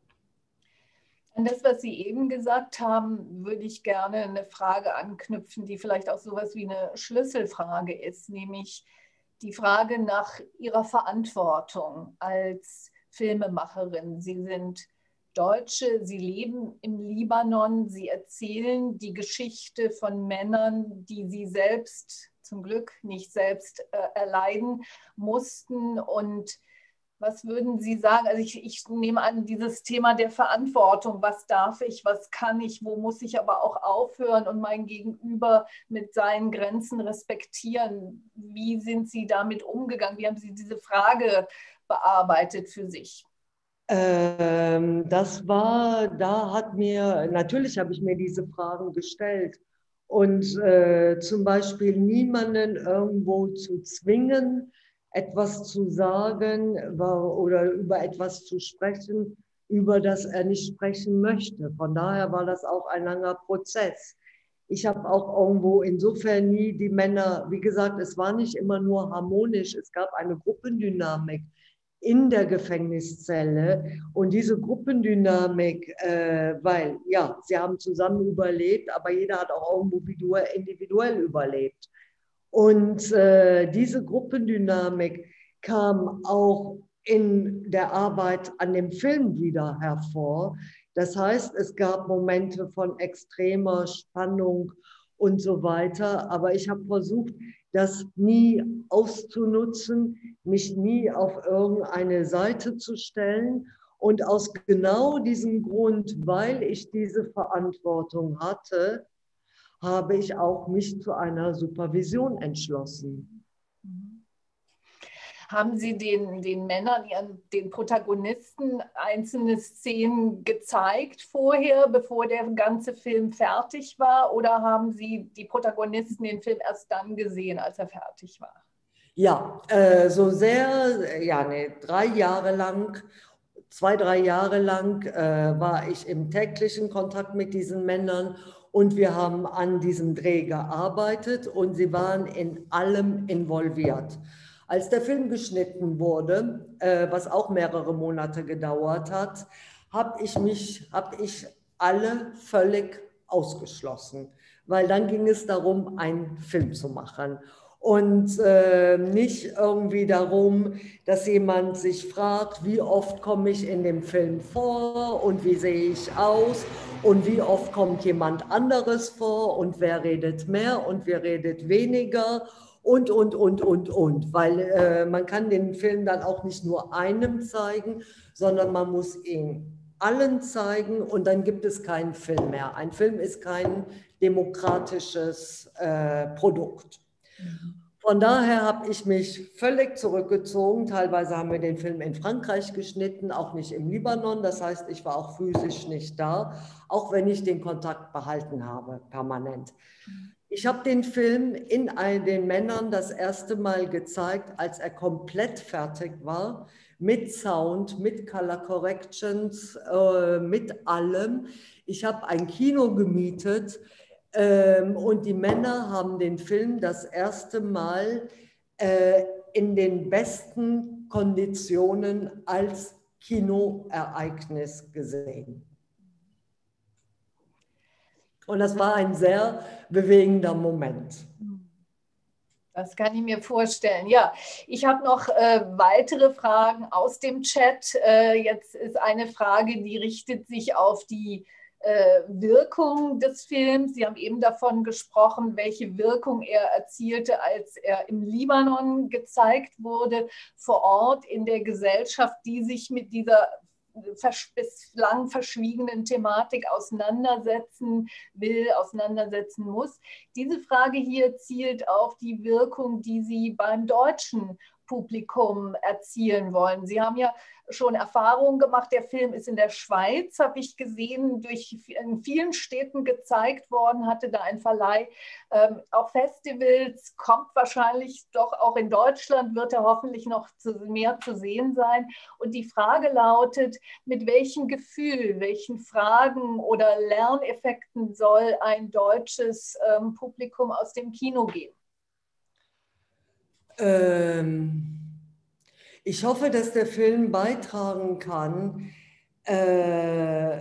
An das, was Sie eben gesagt haben, würde ich gerne eine Frage anknüpfen, die vielleicht auch so etwas wie eine Schlüsselfrage ist, nämlich die Frage nach Ihrer Verantwortung als Filmemacherin. Sie sind Deutsche, Sie leben im Libanon, Sie erzählen die Geschichte von Männern, die Sie selbst zum Glück nicht selbst äh, erleiden mussten und was würden Sie sagen? Also ich, ich, nehme an, dieses Thema der Verantwortung, was darf ich, was kann ich, wo muss ich aber auch aufhören und mein Gegenüber mit seinen Grenzen respektieren. Wie sind Sie damit umgegangen? Wie haben Sie diese Frage bearbeitet für sich? Ähm, das war, da hat mir, natürlich habe ich mir diese Fragen gestellt. Und äh, zum Beispiel niemanden irgendwo zu zwingen, etwas zu sagen oder über etwas zu sprechen, über das er nicht sprechen möchte. Von daher war das auch ein langer Prozess. Ich habe auch irgendwo insofern nie die Männer, wie gesagt, es war nicht immer nur harmonisch, es gab eine Gruppendynamik in der Gefängniszelle und diese Gruppendynamik, äh, weil ja, sie haben zusammen überlebt, aber jeder hat auch irgendwo individuell überlebt. Und äh, diese Gruppendynamik kam auch in der Arbeit an dem Film wieder hervor. Das heißt, es gab Momente von extremer Spannung und so weiter. Aber ich habe versucht, das nie auszunutzen, mich nie auf irgendeine Seite zu stellen. Und aus genau diesem Grund, weil ich diese Verantwortung hatte, habe ich auch mich zu einer Supervision entschlossen. Haben Sie den, den Männern, den Protagonisten einzelne Szenen gezeigt vorher, bevor der ganze Film fertig war? Oder haben Sie die Protagonisten den Film erst dann gesehen, als er fertig war? Ja, äh, so sehr, ja, nee, drei Jahre lang, zwei, drei Jahre lang äh, war ich im täglichen Kontakt mit diesen Männern und wir haben an diesem Dreh gearbeitet und sie waren in allem involviert. Als der Film geschnitten wurde, äh, was auch mehrere Monate gedauert hat, habe ich mich, habe ich alle völlig ausgeschlossen, weil dann ging es darum, einen Film zu machen und äh, nicht irgendwie darum, dass jemand sich fragt, wie oft komme ich in dem Film vor und wie sehe ich aus und wie oft kommt jemand anderes vor und wer redet mehr und wer redet weniger und, und, und, und, und. Weil äh, man kann den Film dann auch nicht nur einem zeigen, sondern man muss ihn allen zeigen und dann gibt es keinen Film mehr. Ein Film ist kein demokratisches äh, Produkt. Von daher habe ich mich völlig zurückgezogen. Teilweise haben wir den Film in Frankreich geschnitten, auch nicht im Libanon. Das heißt, ich war auch physisch nicht da, auch wenn ich den Kontakt behalten habe, permanent. Ich habe den Film in den Männern das erste Mal gezeigt, als er komplett fertig war, mit Sound, mit Color Corrections, äh, mit allem. Ich habe ein Kino gemietet ähm, und die Männer haben den Film das erste Mal äh, in den besten Konditionen als Kinoereignis gesehen. Und das war ein sehr bewegender Moment. Das kann ich mir vorstellen. Ja, ich habe noch äh, weitere Fragen aus dem Chat. Äh, jetzt ist eine Frage, die richtet sich auf die Wirkung des Films. Sie haben eben davon gesprochen, welche Wirkung er erzielte, als er im Libanon gezeigt wurde, vor Ort in der Gesellschaft, die sich mit dieser bislang verschwiegenen Thematik auseinandersetzen will, auseinandersetzen muss. Diese Frage hier zielt auf die Wirkung, die Sie beim deutschen Publikum erzielen wollen. Sie haben ja schon Erfahrungen gemacht. Der Film ist in der Schweiz, habe ich gesehen, durch in vielen Städten gezeigt worden, hatte da ein Verleih. Ähm, auch Festivals kommt wahrscheinlich doch auch in Deutschland, wird er hoffentlich noch zu, mehr zu sehen sein. Und die Frage lautet, mit welchem Gefühl, welchen Fragen oder Lerneffekten soll ein deutsches ähm, Publikum aus dem Kino gehen? Ähm, ich hoffe, dass der Film beitragen kann, äh,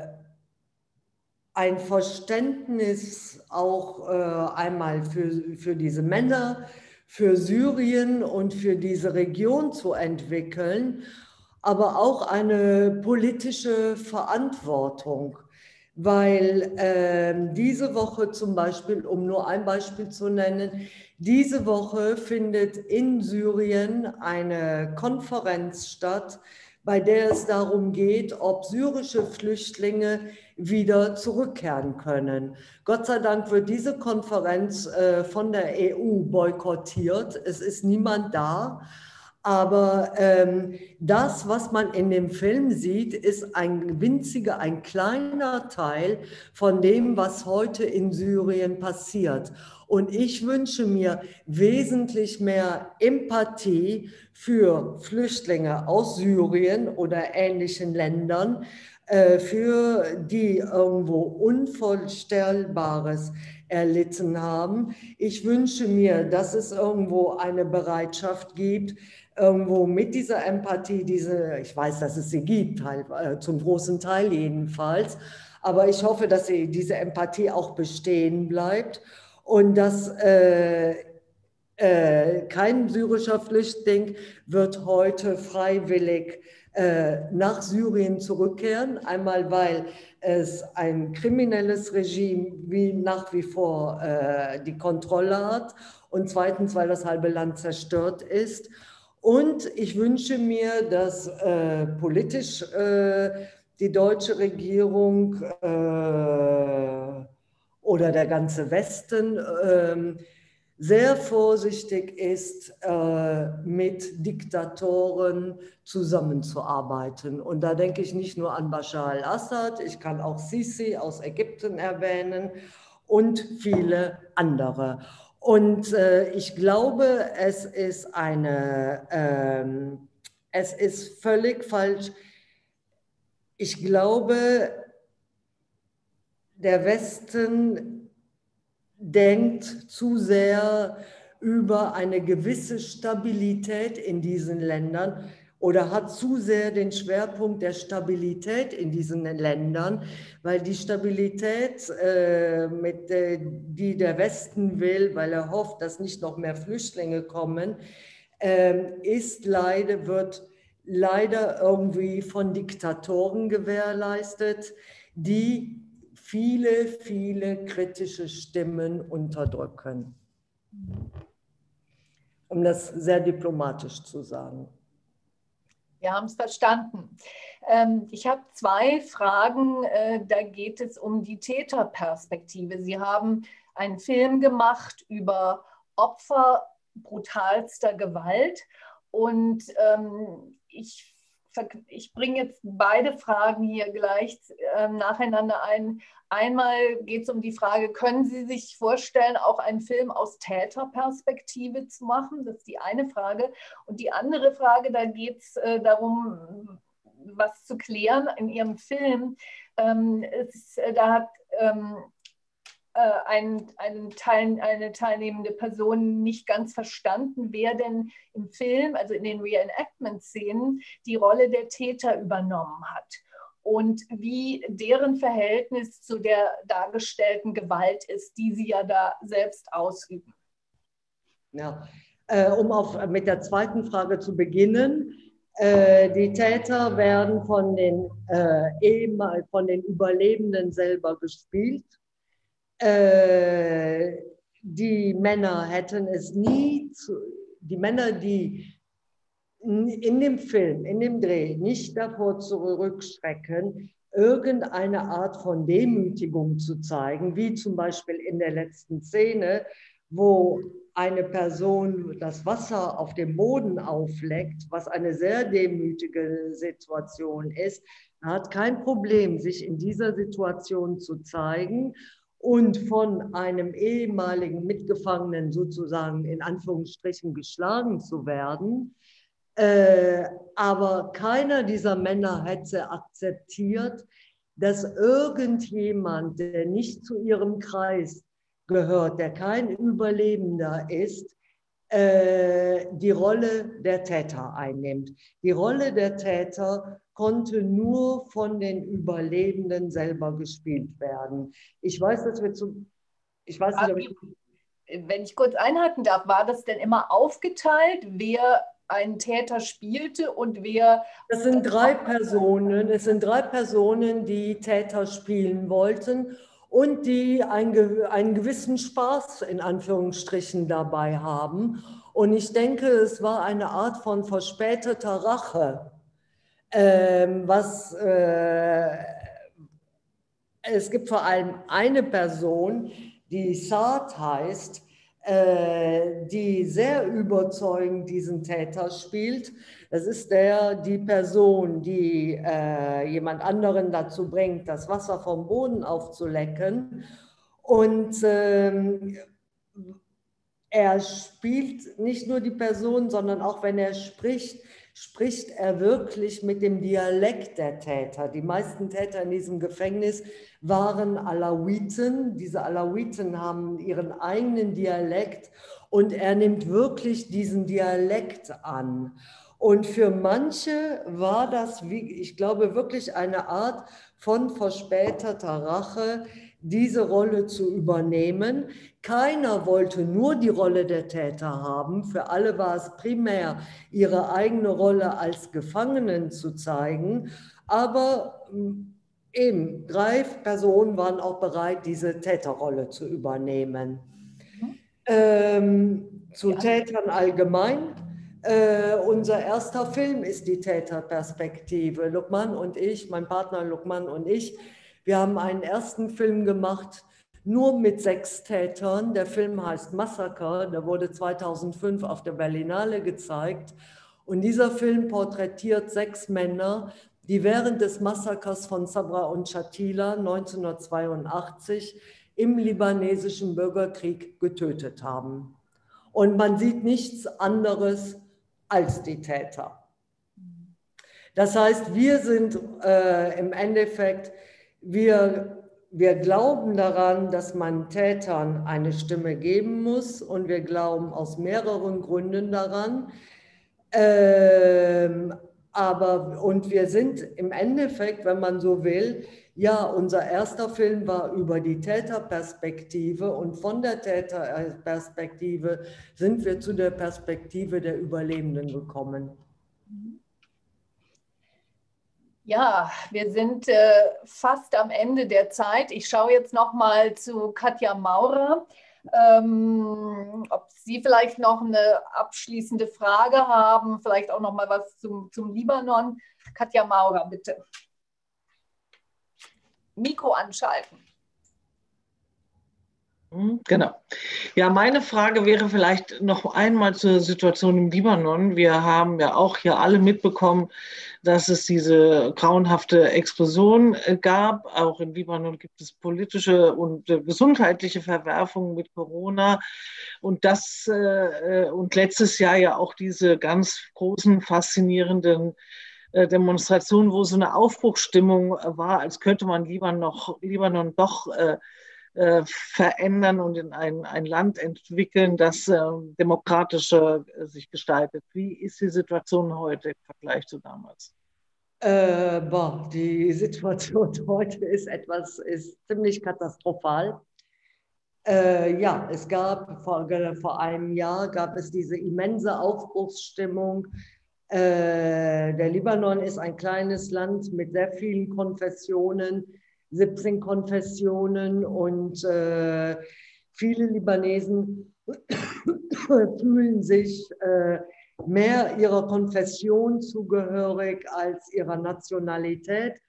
ein Verständnis auch äh, einmal für, für diese Männer, für Syrien und für diese Region zu entwickeln, aber auch eine politische Verantwortung. Weil äh, diese Woche zum Beispiel, um nur ein Beispiel zu nennen, diese Woche findet in Syrien eine Konferenz statt, bei der es darum geht, ob syrische Flüchtlinge wieder zurückkehren können. Gott sei Dank wird diese Konferenz äh, von der EU boykottiert. Es ist niemand da. Aber ähm, das, was man in dem Film sieht, ist ein winziger, ein kleiner Teil von dem, was heute in Syrien passiert. Und ich wünsche mir wesentlich mehr Empathie für Flüchtlinge aus Syrien oder ähnlichen Ländern, äh, für die irgendwo Unvorstellbares erlitten haben. Ich wünsche mir, dass es irgendwo eine Bereitschaft gibt, irgendwo mit dieser Empathie, diese, ich weiß, dass es sie gibt, äh, zum großen Teil jedenfalls, aber ich hoffe, dass sie, diese Empathie auch bestehen bleibt und dass äh, äh, kein syrischer Flüchtling wird heute freiwillig äh, nach Syrien zurückkehren. Einmal, weil es ein kriminelles Regime wie nach wie vor äh, die Kontrolle hat und zweitens, weil das halbe Land zerstört ist. Und ich wünsche mir, dass äh, politisch die deutsche Regierung äh, oder der ganze Westen ähm, sehr vorsichtig ist, äh, mit Diktatoren zusammenzuarbeiten. Und da denke ich nicht nur an Bashar al-Assad, ich kann auch Sisi aus Ägypten erwähnen und viele andere. Und äh, ich glaube, es ist eine, ähm, es ist völlig falsch. Ich glaube, der Westen denkt zu sehr über eine gewisse Stabilität in diesen Ländern oder hat zu sehr den Schwerpunkt der Stabilität in diesen Ländern, weil die Stabilität, äh, mit der, die der Westen will, weil er hofft, dass nicht noch mehr Flüchtlinge kommen, äh, ist leider, wird leider irgendwie von Diktatoren gewährleistet, die viele, viele kritische Stimmen unterdrücken. Um das sehr diplomatisch zu sagen. Wir haben es verstanden. Ähm, ich habe zwei Fragen. Äh, da geht es um die Täterperspektive. Sie haben einen Film gemacht über Opfer brutalster Gewalt. Und ähm, ich, ich bringe jetzt beide Fragen hier gleich äh, nacheinander ein. Einmal geht es um die Frage, können Sie sich vorstellen, auch einen Film aus Täterperspektive zu machen? Das ist die eine Frage. Und die andere Frage, da geht es äh, darum, was zu klären in Ihrem Film. Ähm, ist, äh, da hat ähm, äh, ein, ein Teil, eine teilnehmende Person nicht ganz verstanden, wer denn im Film, also in den Reenactment-Szenen, die Rolle der Täter übernommen hat und wie deren Verhältnis zu der dargestellten Gewalt ist, die sie ja da selbst ausüben. Ja, äh, um auf, mit der zweiten Frage zu beginnen. Äh, die Täter werden von den, äh, von den Überlebenden selber gespielt. Äh, die Männer hätten es nie, zu, die Männer, die in dem Film, in dem Dreh nicht davor zurückschrecken, irgendeine Art von Demütigung zu zeigen, wie zum Beispiel in der letzten Szene, wo eine Person das Wasser auf dem Boden aufleckt, was eine sehr demütige Situation ist, hat kein Problem, sich in dieser Situation zu zeigen und von einem ehemaligen Mitgefangenen sozusagen in Anführungsstrichen geschlagen zu werden. Äh, aber keiner dieser Männer hätte akzeptiert, dass irgendjemand, der nicht zu ihrem Kreis gehört, der kein Überlebender ist, äh, die Rolle der Täter einnimmt. Die Rolle der Täter konnte nur von den Überlebenden selber gespielt werden. Ich weiß, dass wir zu. Ich weiß nicht, ob ich. Wenn ich kurz einhaken darf, war das denn immer aufgeteilt, wer einen Täter spielte und wer. Das sind drei Personen. Es sind drei Personen, die Täter spielen wollten und die einen, einen gewissen Spaß in Anführungsstrichen dabei haben. Und ich denke, es war eine Art von verspäteter Rache, ähm, was äh, es gibt vor allem eine Person, die Saad heißt, äh, die sehr überzeugend diesen Täter spielt. Das ist der, die Person, die äh, jemand anderen dazu bringt, das Wasser vom Boden aufzulecken. Und ähm, er spielt nicht nur die Person, sondern auch wenn er spricht, spricht er wirklich mit dem Dialekt der Täter. Die meisten Täter in diesem Gefängnis waren Alawiten. Diese Alawiten haben ihren eigenen Dialekt und er nimmt wirklich diesen Dialekt an. Und für manche war das, wie, ich glaube, wirklich eine Art von verspäteter Rache, diese Rolle zu übernehmen. Keiner wollte nur die Rolle der Täter haben. Für alle war es primär, ihre eigene Rolle als Gefangenen zu zeigen. Aber hm, eben, drei Personen waren auch bereit, diese Täterrolle zu übernehmen. Mhm. Ähm, zu ja. Tätern allgemein. Äh, unser erster Film ist die Täterperspektive. Lukman und ich, mein Partner Lukman und ich, wir haben einen ersten Film gemacht, nur mit sechs Tätern. Der Film heißt Massaker, der wurde 2005 auf der Berlinale gezeigt. Und dieser Film porträtiert sechs Männer, die während des Massakers von Sabra und Shatila 1982 im libanesischen Bürgerkrieg getötet haben. Und man sieht nichts anderes als die Täter. Das heißt, wir sind äh, im Endeffekt wir, wir glauben daran, dass man Tätern eine Stimme geben muss und wir glauben aus mehreren Gründen daran. Ähm, aber, und wir sind im Endeffekt, wenn man so will, ja, unser erster Film war über die Täterperspektive und von der Täterperspektive sind wir zu der Perspektive der Überlebenden gekommen. Ja, wir sind äh, fast am Ende der Zeit. Ich schaue jetzt noch mal zu Katja Maurer, ähm, ob Sie vielleicht noch eine abschließende Frage haben, vielleicht auch noch mal was zum, zum Libanon. Katja Maurer, bitte. Mikro anschalten. Hm, genau. Ja, meine Frage wäre vielleicht noch einmal zur Situation im Libanon. Wir haben ja auch hier alle mitbekommen, dass es diese grauenhafte Explosion äh, gab. Auch im Libanon gibt es politische und äh, gesundheitliche Verwerfungen mit Corona. Und das äh, und letztes Jahr ja auch diese ganz großen, faszinierenden Demonstrationen, wo so eine Aufbruchsstimmung war, als könnte man Libanon, noch, Libanon doch äh, verändern und in ein, ein Land entwickeln, das äh, demokratischer äh, sich gestaltet. Wie ist die Situation heute im Vergleich zu damals? Äh, boah, die Situation heute ist etwas, ist ziemlich katastrophal. Äh, ja, es gab vor, vor einem Jahr gab es diese immense Aufbruchsstimmung. Äh, der Libanon ist ein kleines Land mit sehr vielen Konfessionen 17 Konfessionen und äh, viele Libanesen fühlen sich äh, mehr ihrer Konfession zugehörig als ihrer Nationalität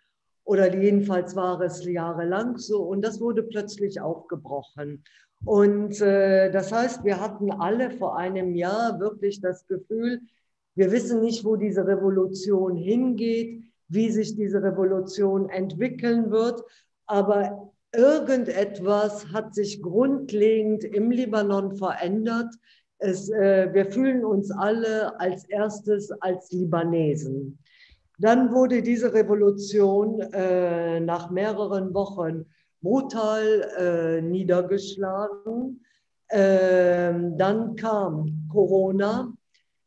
oder jedenfalls war es jahrelang so und das wurde plötzlich aufgebrochen. Und äh, das heißt, wir hatten alle vor einem Jahr wirklich das Gefühl, wir wissen nicht, wo diese Revolution hingeht, wie sich diese Revolution entwickeln wird, aber irgendetwas hat sich grundlegend im Libanon verändert. Es, äh, wir fühlen uns alle als erstes als Libanesen. Dann wurde diese Revolution äh, nach mehreren Wochen brutal äh, niedergeschlagen. Ähm, dann kam Corona,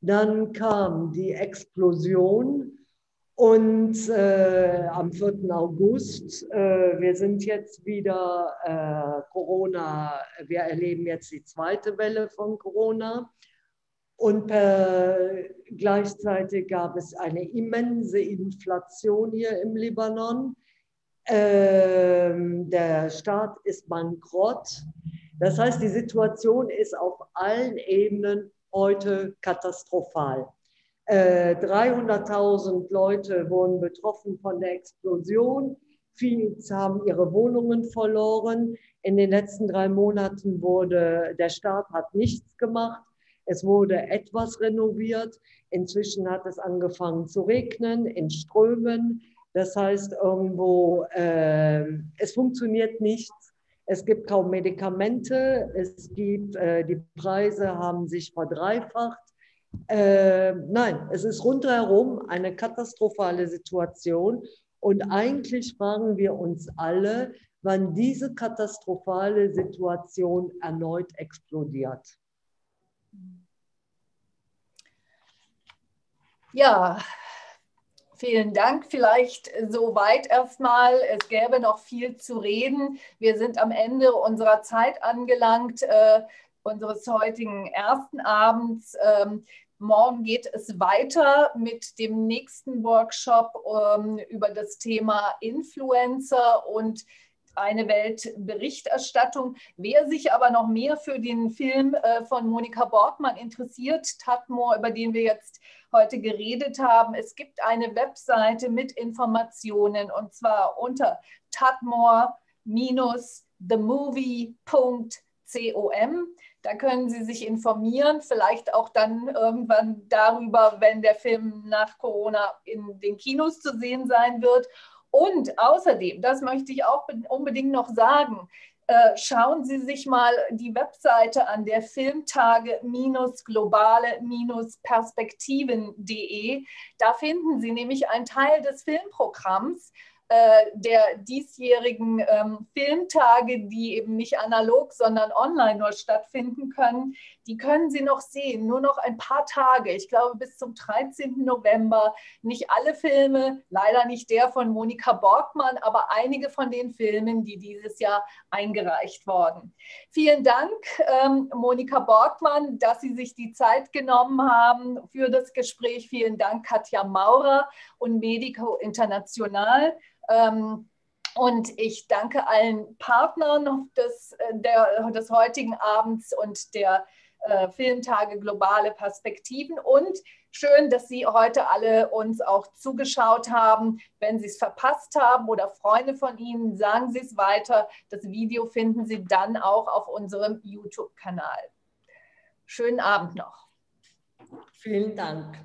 dann kam die Explosion und äh, am 4. August, äh, wir sind jetzt wieder äh, Corona, wir erleben jetzt die zweite Welle von Corona. Und gleichzeitig gab es eine immense Inflation hier im Libanon. Ähm, der Staat ist bankrott. Das heißt, die Situation ist auf allen Ebenen heute katastrophal. 300.000 äh, Leute wurden betroffen von der Explosion. Viele haben ihre Wohnungen verloren. In den letzten drei Monaten wurde, der Staat hat nichts gemacht. Es wurde etwas renoviert. Inzwischen hat es angefangen zu regnen in Strömen. Das heißt, irgendwo, äh, es funktioniert nichts. Es gibt kaum Medikamente. Es gibt, äh, die Preise haben sich verdreifacht. Äh, nein, es ist rundherum eine katastrophale Situation. Und eigentlich fragen wir uns alle, wann diese katastrophale Situation erneut explodiert. Ja, Vielen Dank. Vielleicht soweit erstmal. Es gäbe noch viel zu reden. Wir sind am Ende unserer Zeit angelangt, äh, unseres heutigen ersten Abends. Ähm, morgen geht es weiter mit dem nächsten Workshop ähm, über das Thema Influencer und eine Weltberichterstattung. Wer sich aber noch mehr für den Film äh, von Monika Borgmann interessiert, Tatmor, über den wir jetzt heute geredet haben. Es gibt eine Webseite mit Informationen und zwar unter tatmore-themovie.com. Da können Sie sich informieren, vielleicht auch dann irgendwann darüber, wenn der Film nach Corona in den Kinos zu sehen sein wird. Und außerdem, das möchte ich auch unbedingt noch sagen, äh, schauen Sie sich mal die Webseite an der Filmtage-globale-perspektiven.de. Da finden Sie nämlich einen Teil des Filmprogramms, der diesjährigen ähm, Filmtage, die eben nicht analog, sondern online nur stattfinden können, die können Sie noch sehen. Nur noch ein paar Tage, ich glaube bis zum 13. November. Nicht alle Filme, leider nicht der von Monika Borgmann, aber einige von den Filmen, die dieses Jahr eingereicht wurden. Vielen Dank, ähm, Monika Borgmann, dass Sie sich die Zeit genommen haben für das Gespräch. Vielen Dank, Katja Maurer und Medico International. Ähm, und ich danke allen Partnern des, äh, der, des heutigen Abends und der äh, Filmtage Globale Perspektiven. Und schön, dass Sie heute alle uns auch zugeschaut haben. Wenn Sie es verpasst haben oder Freunde von Ihnen, sagen Sie es weiter. Das Video finden Sie dann auch auf unserem YouTube-Kanal. Schönen Abend noch. Vielen Dank.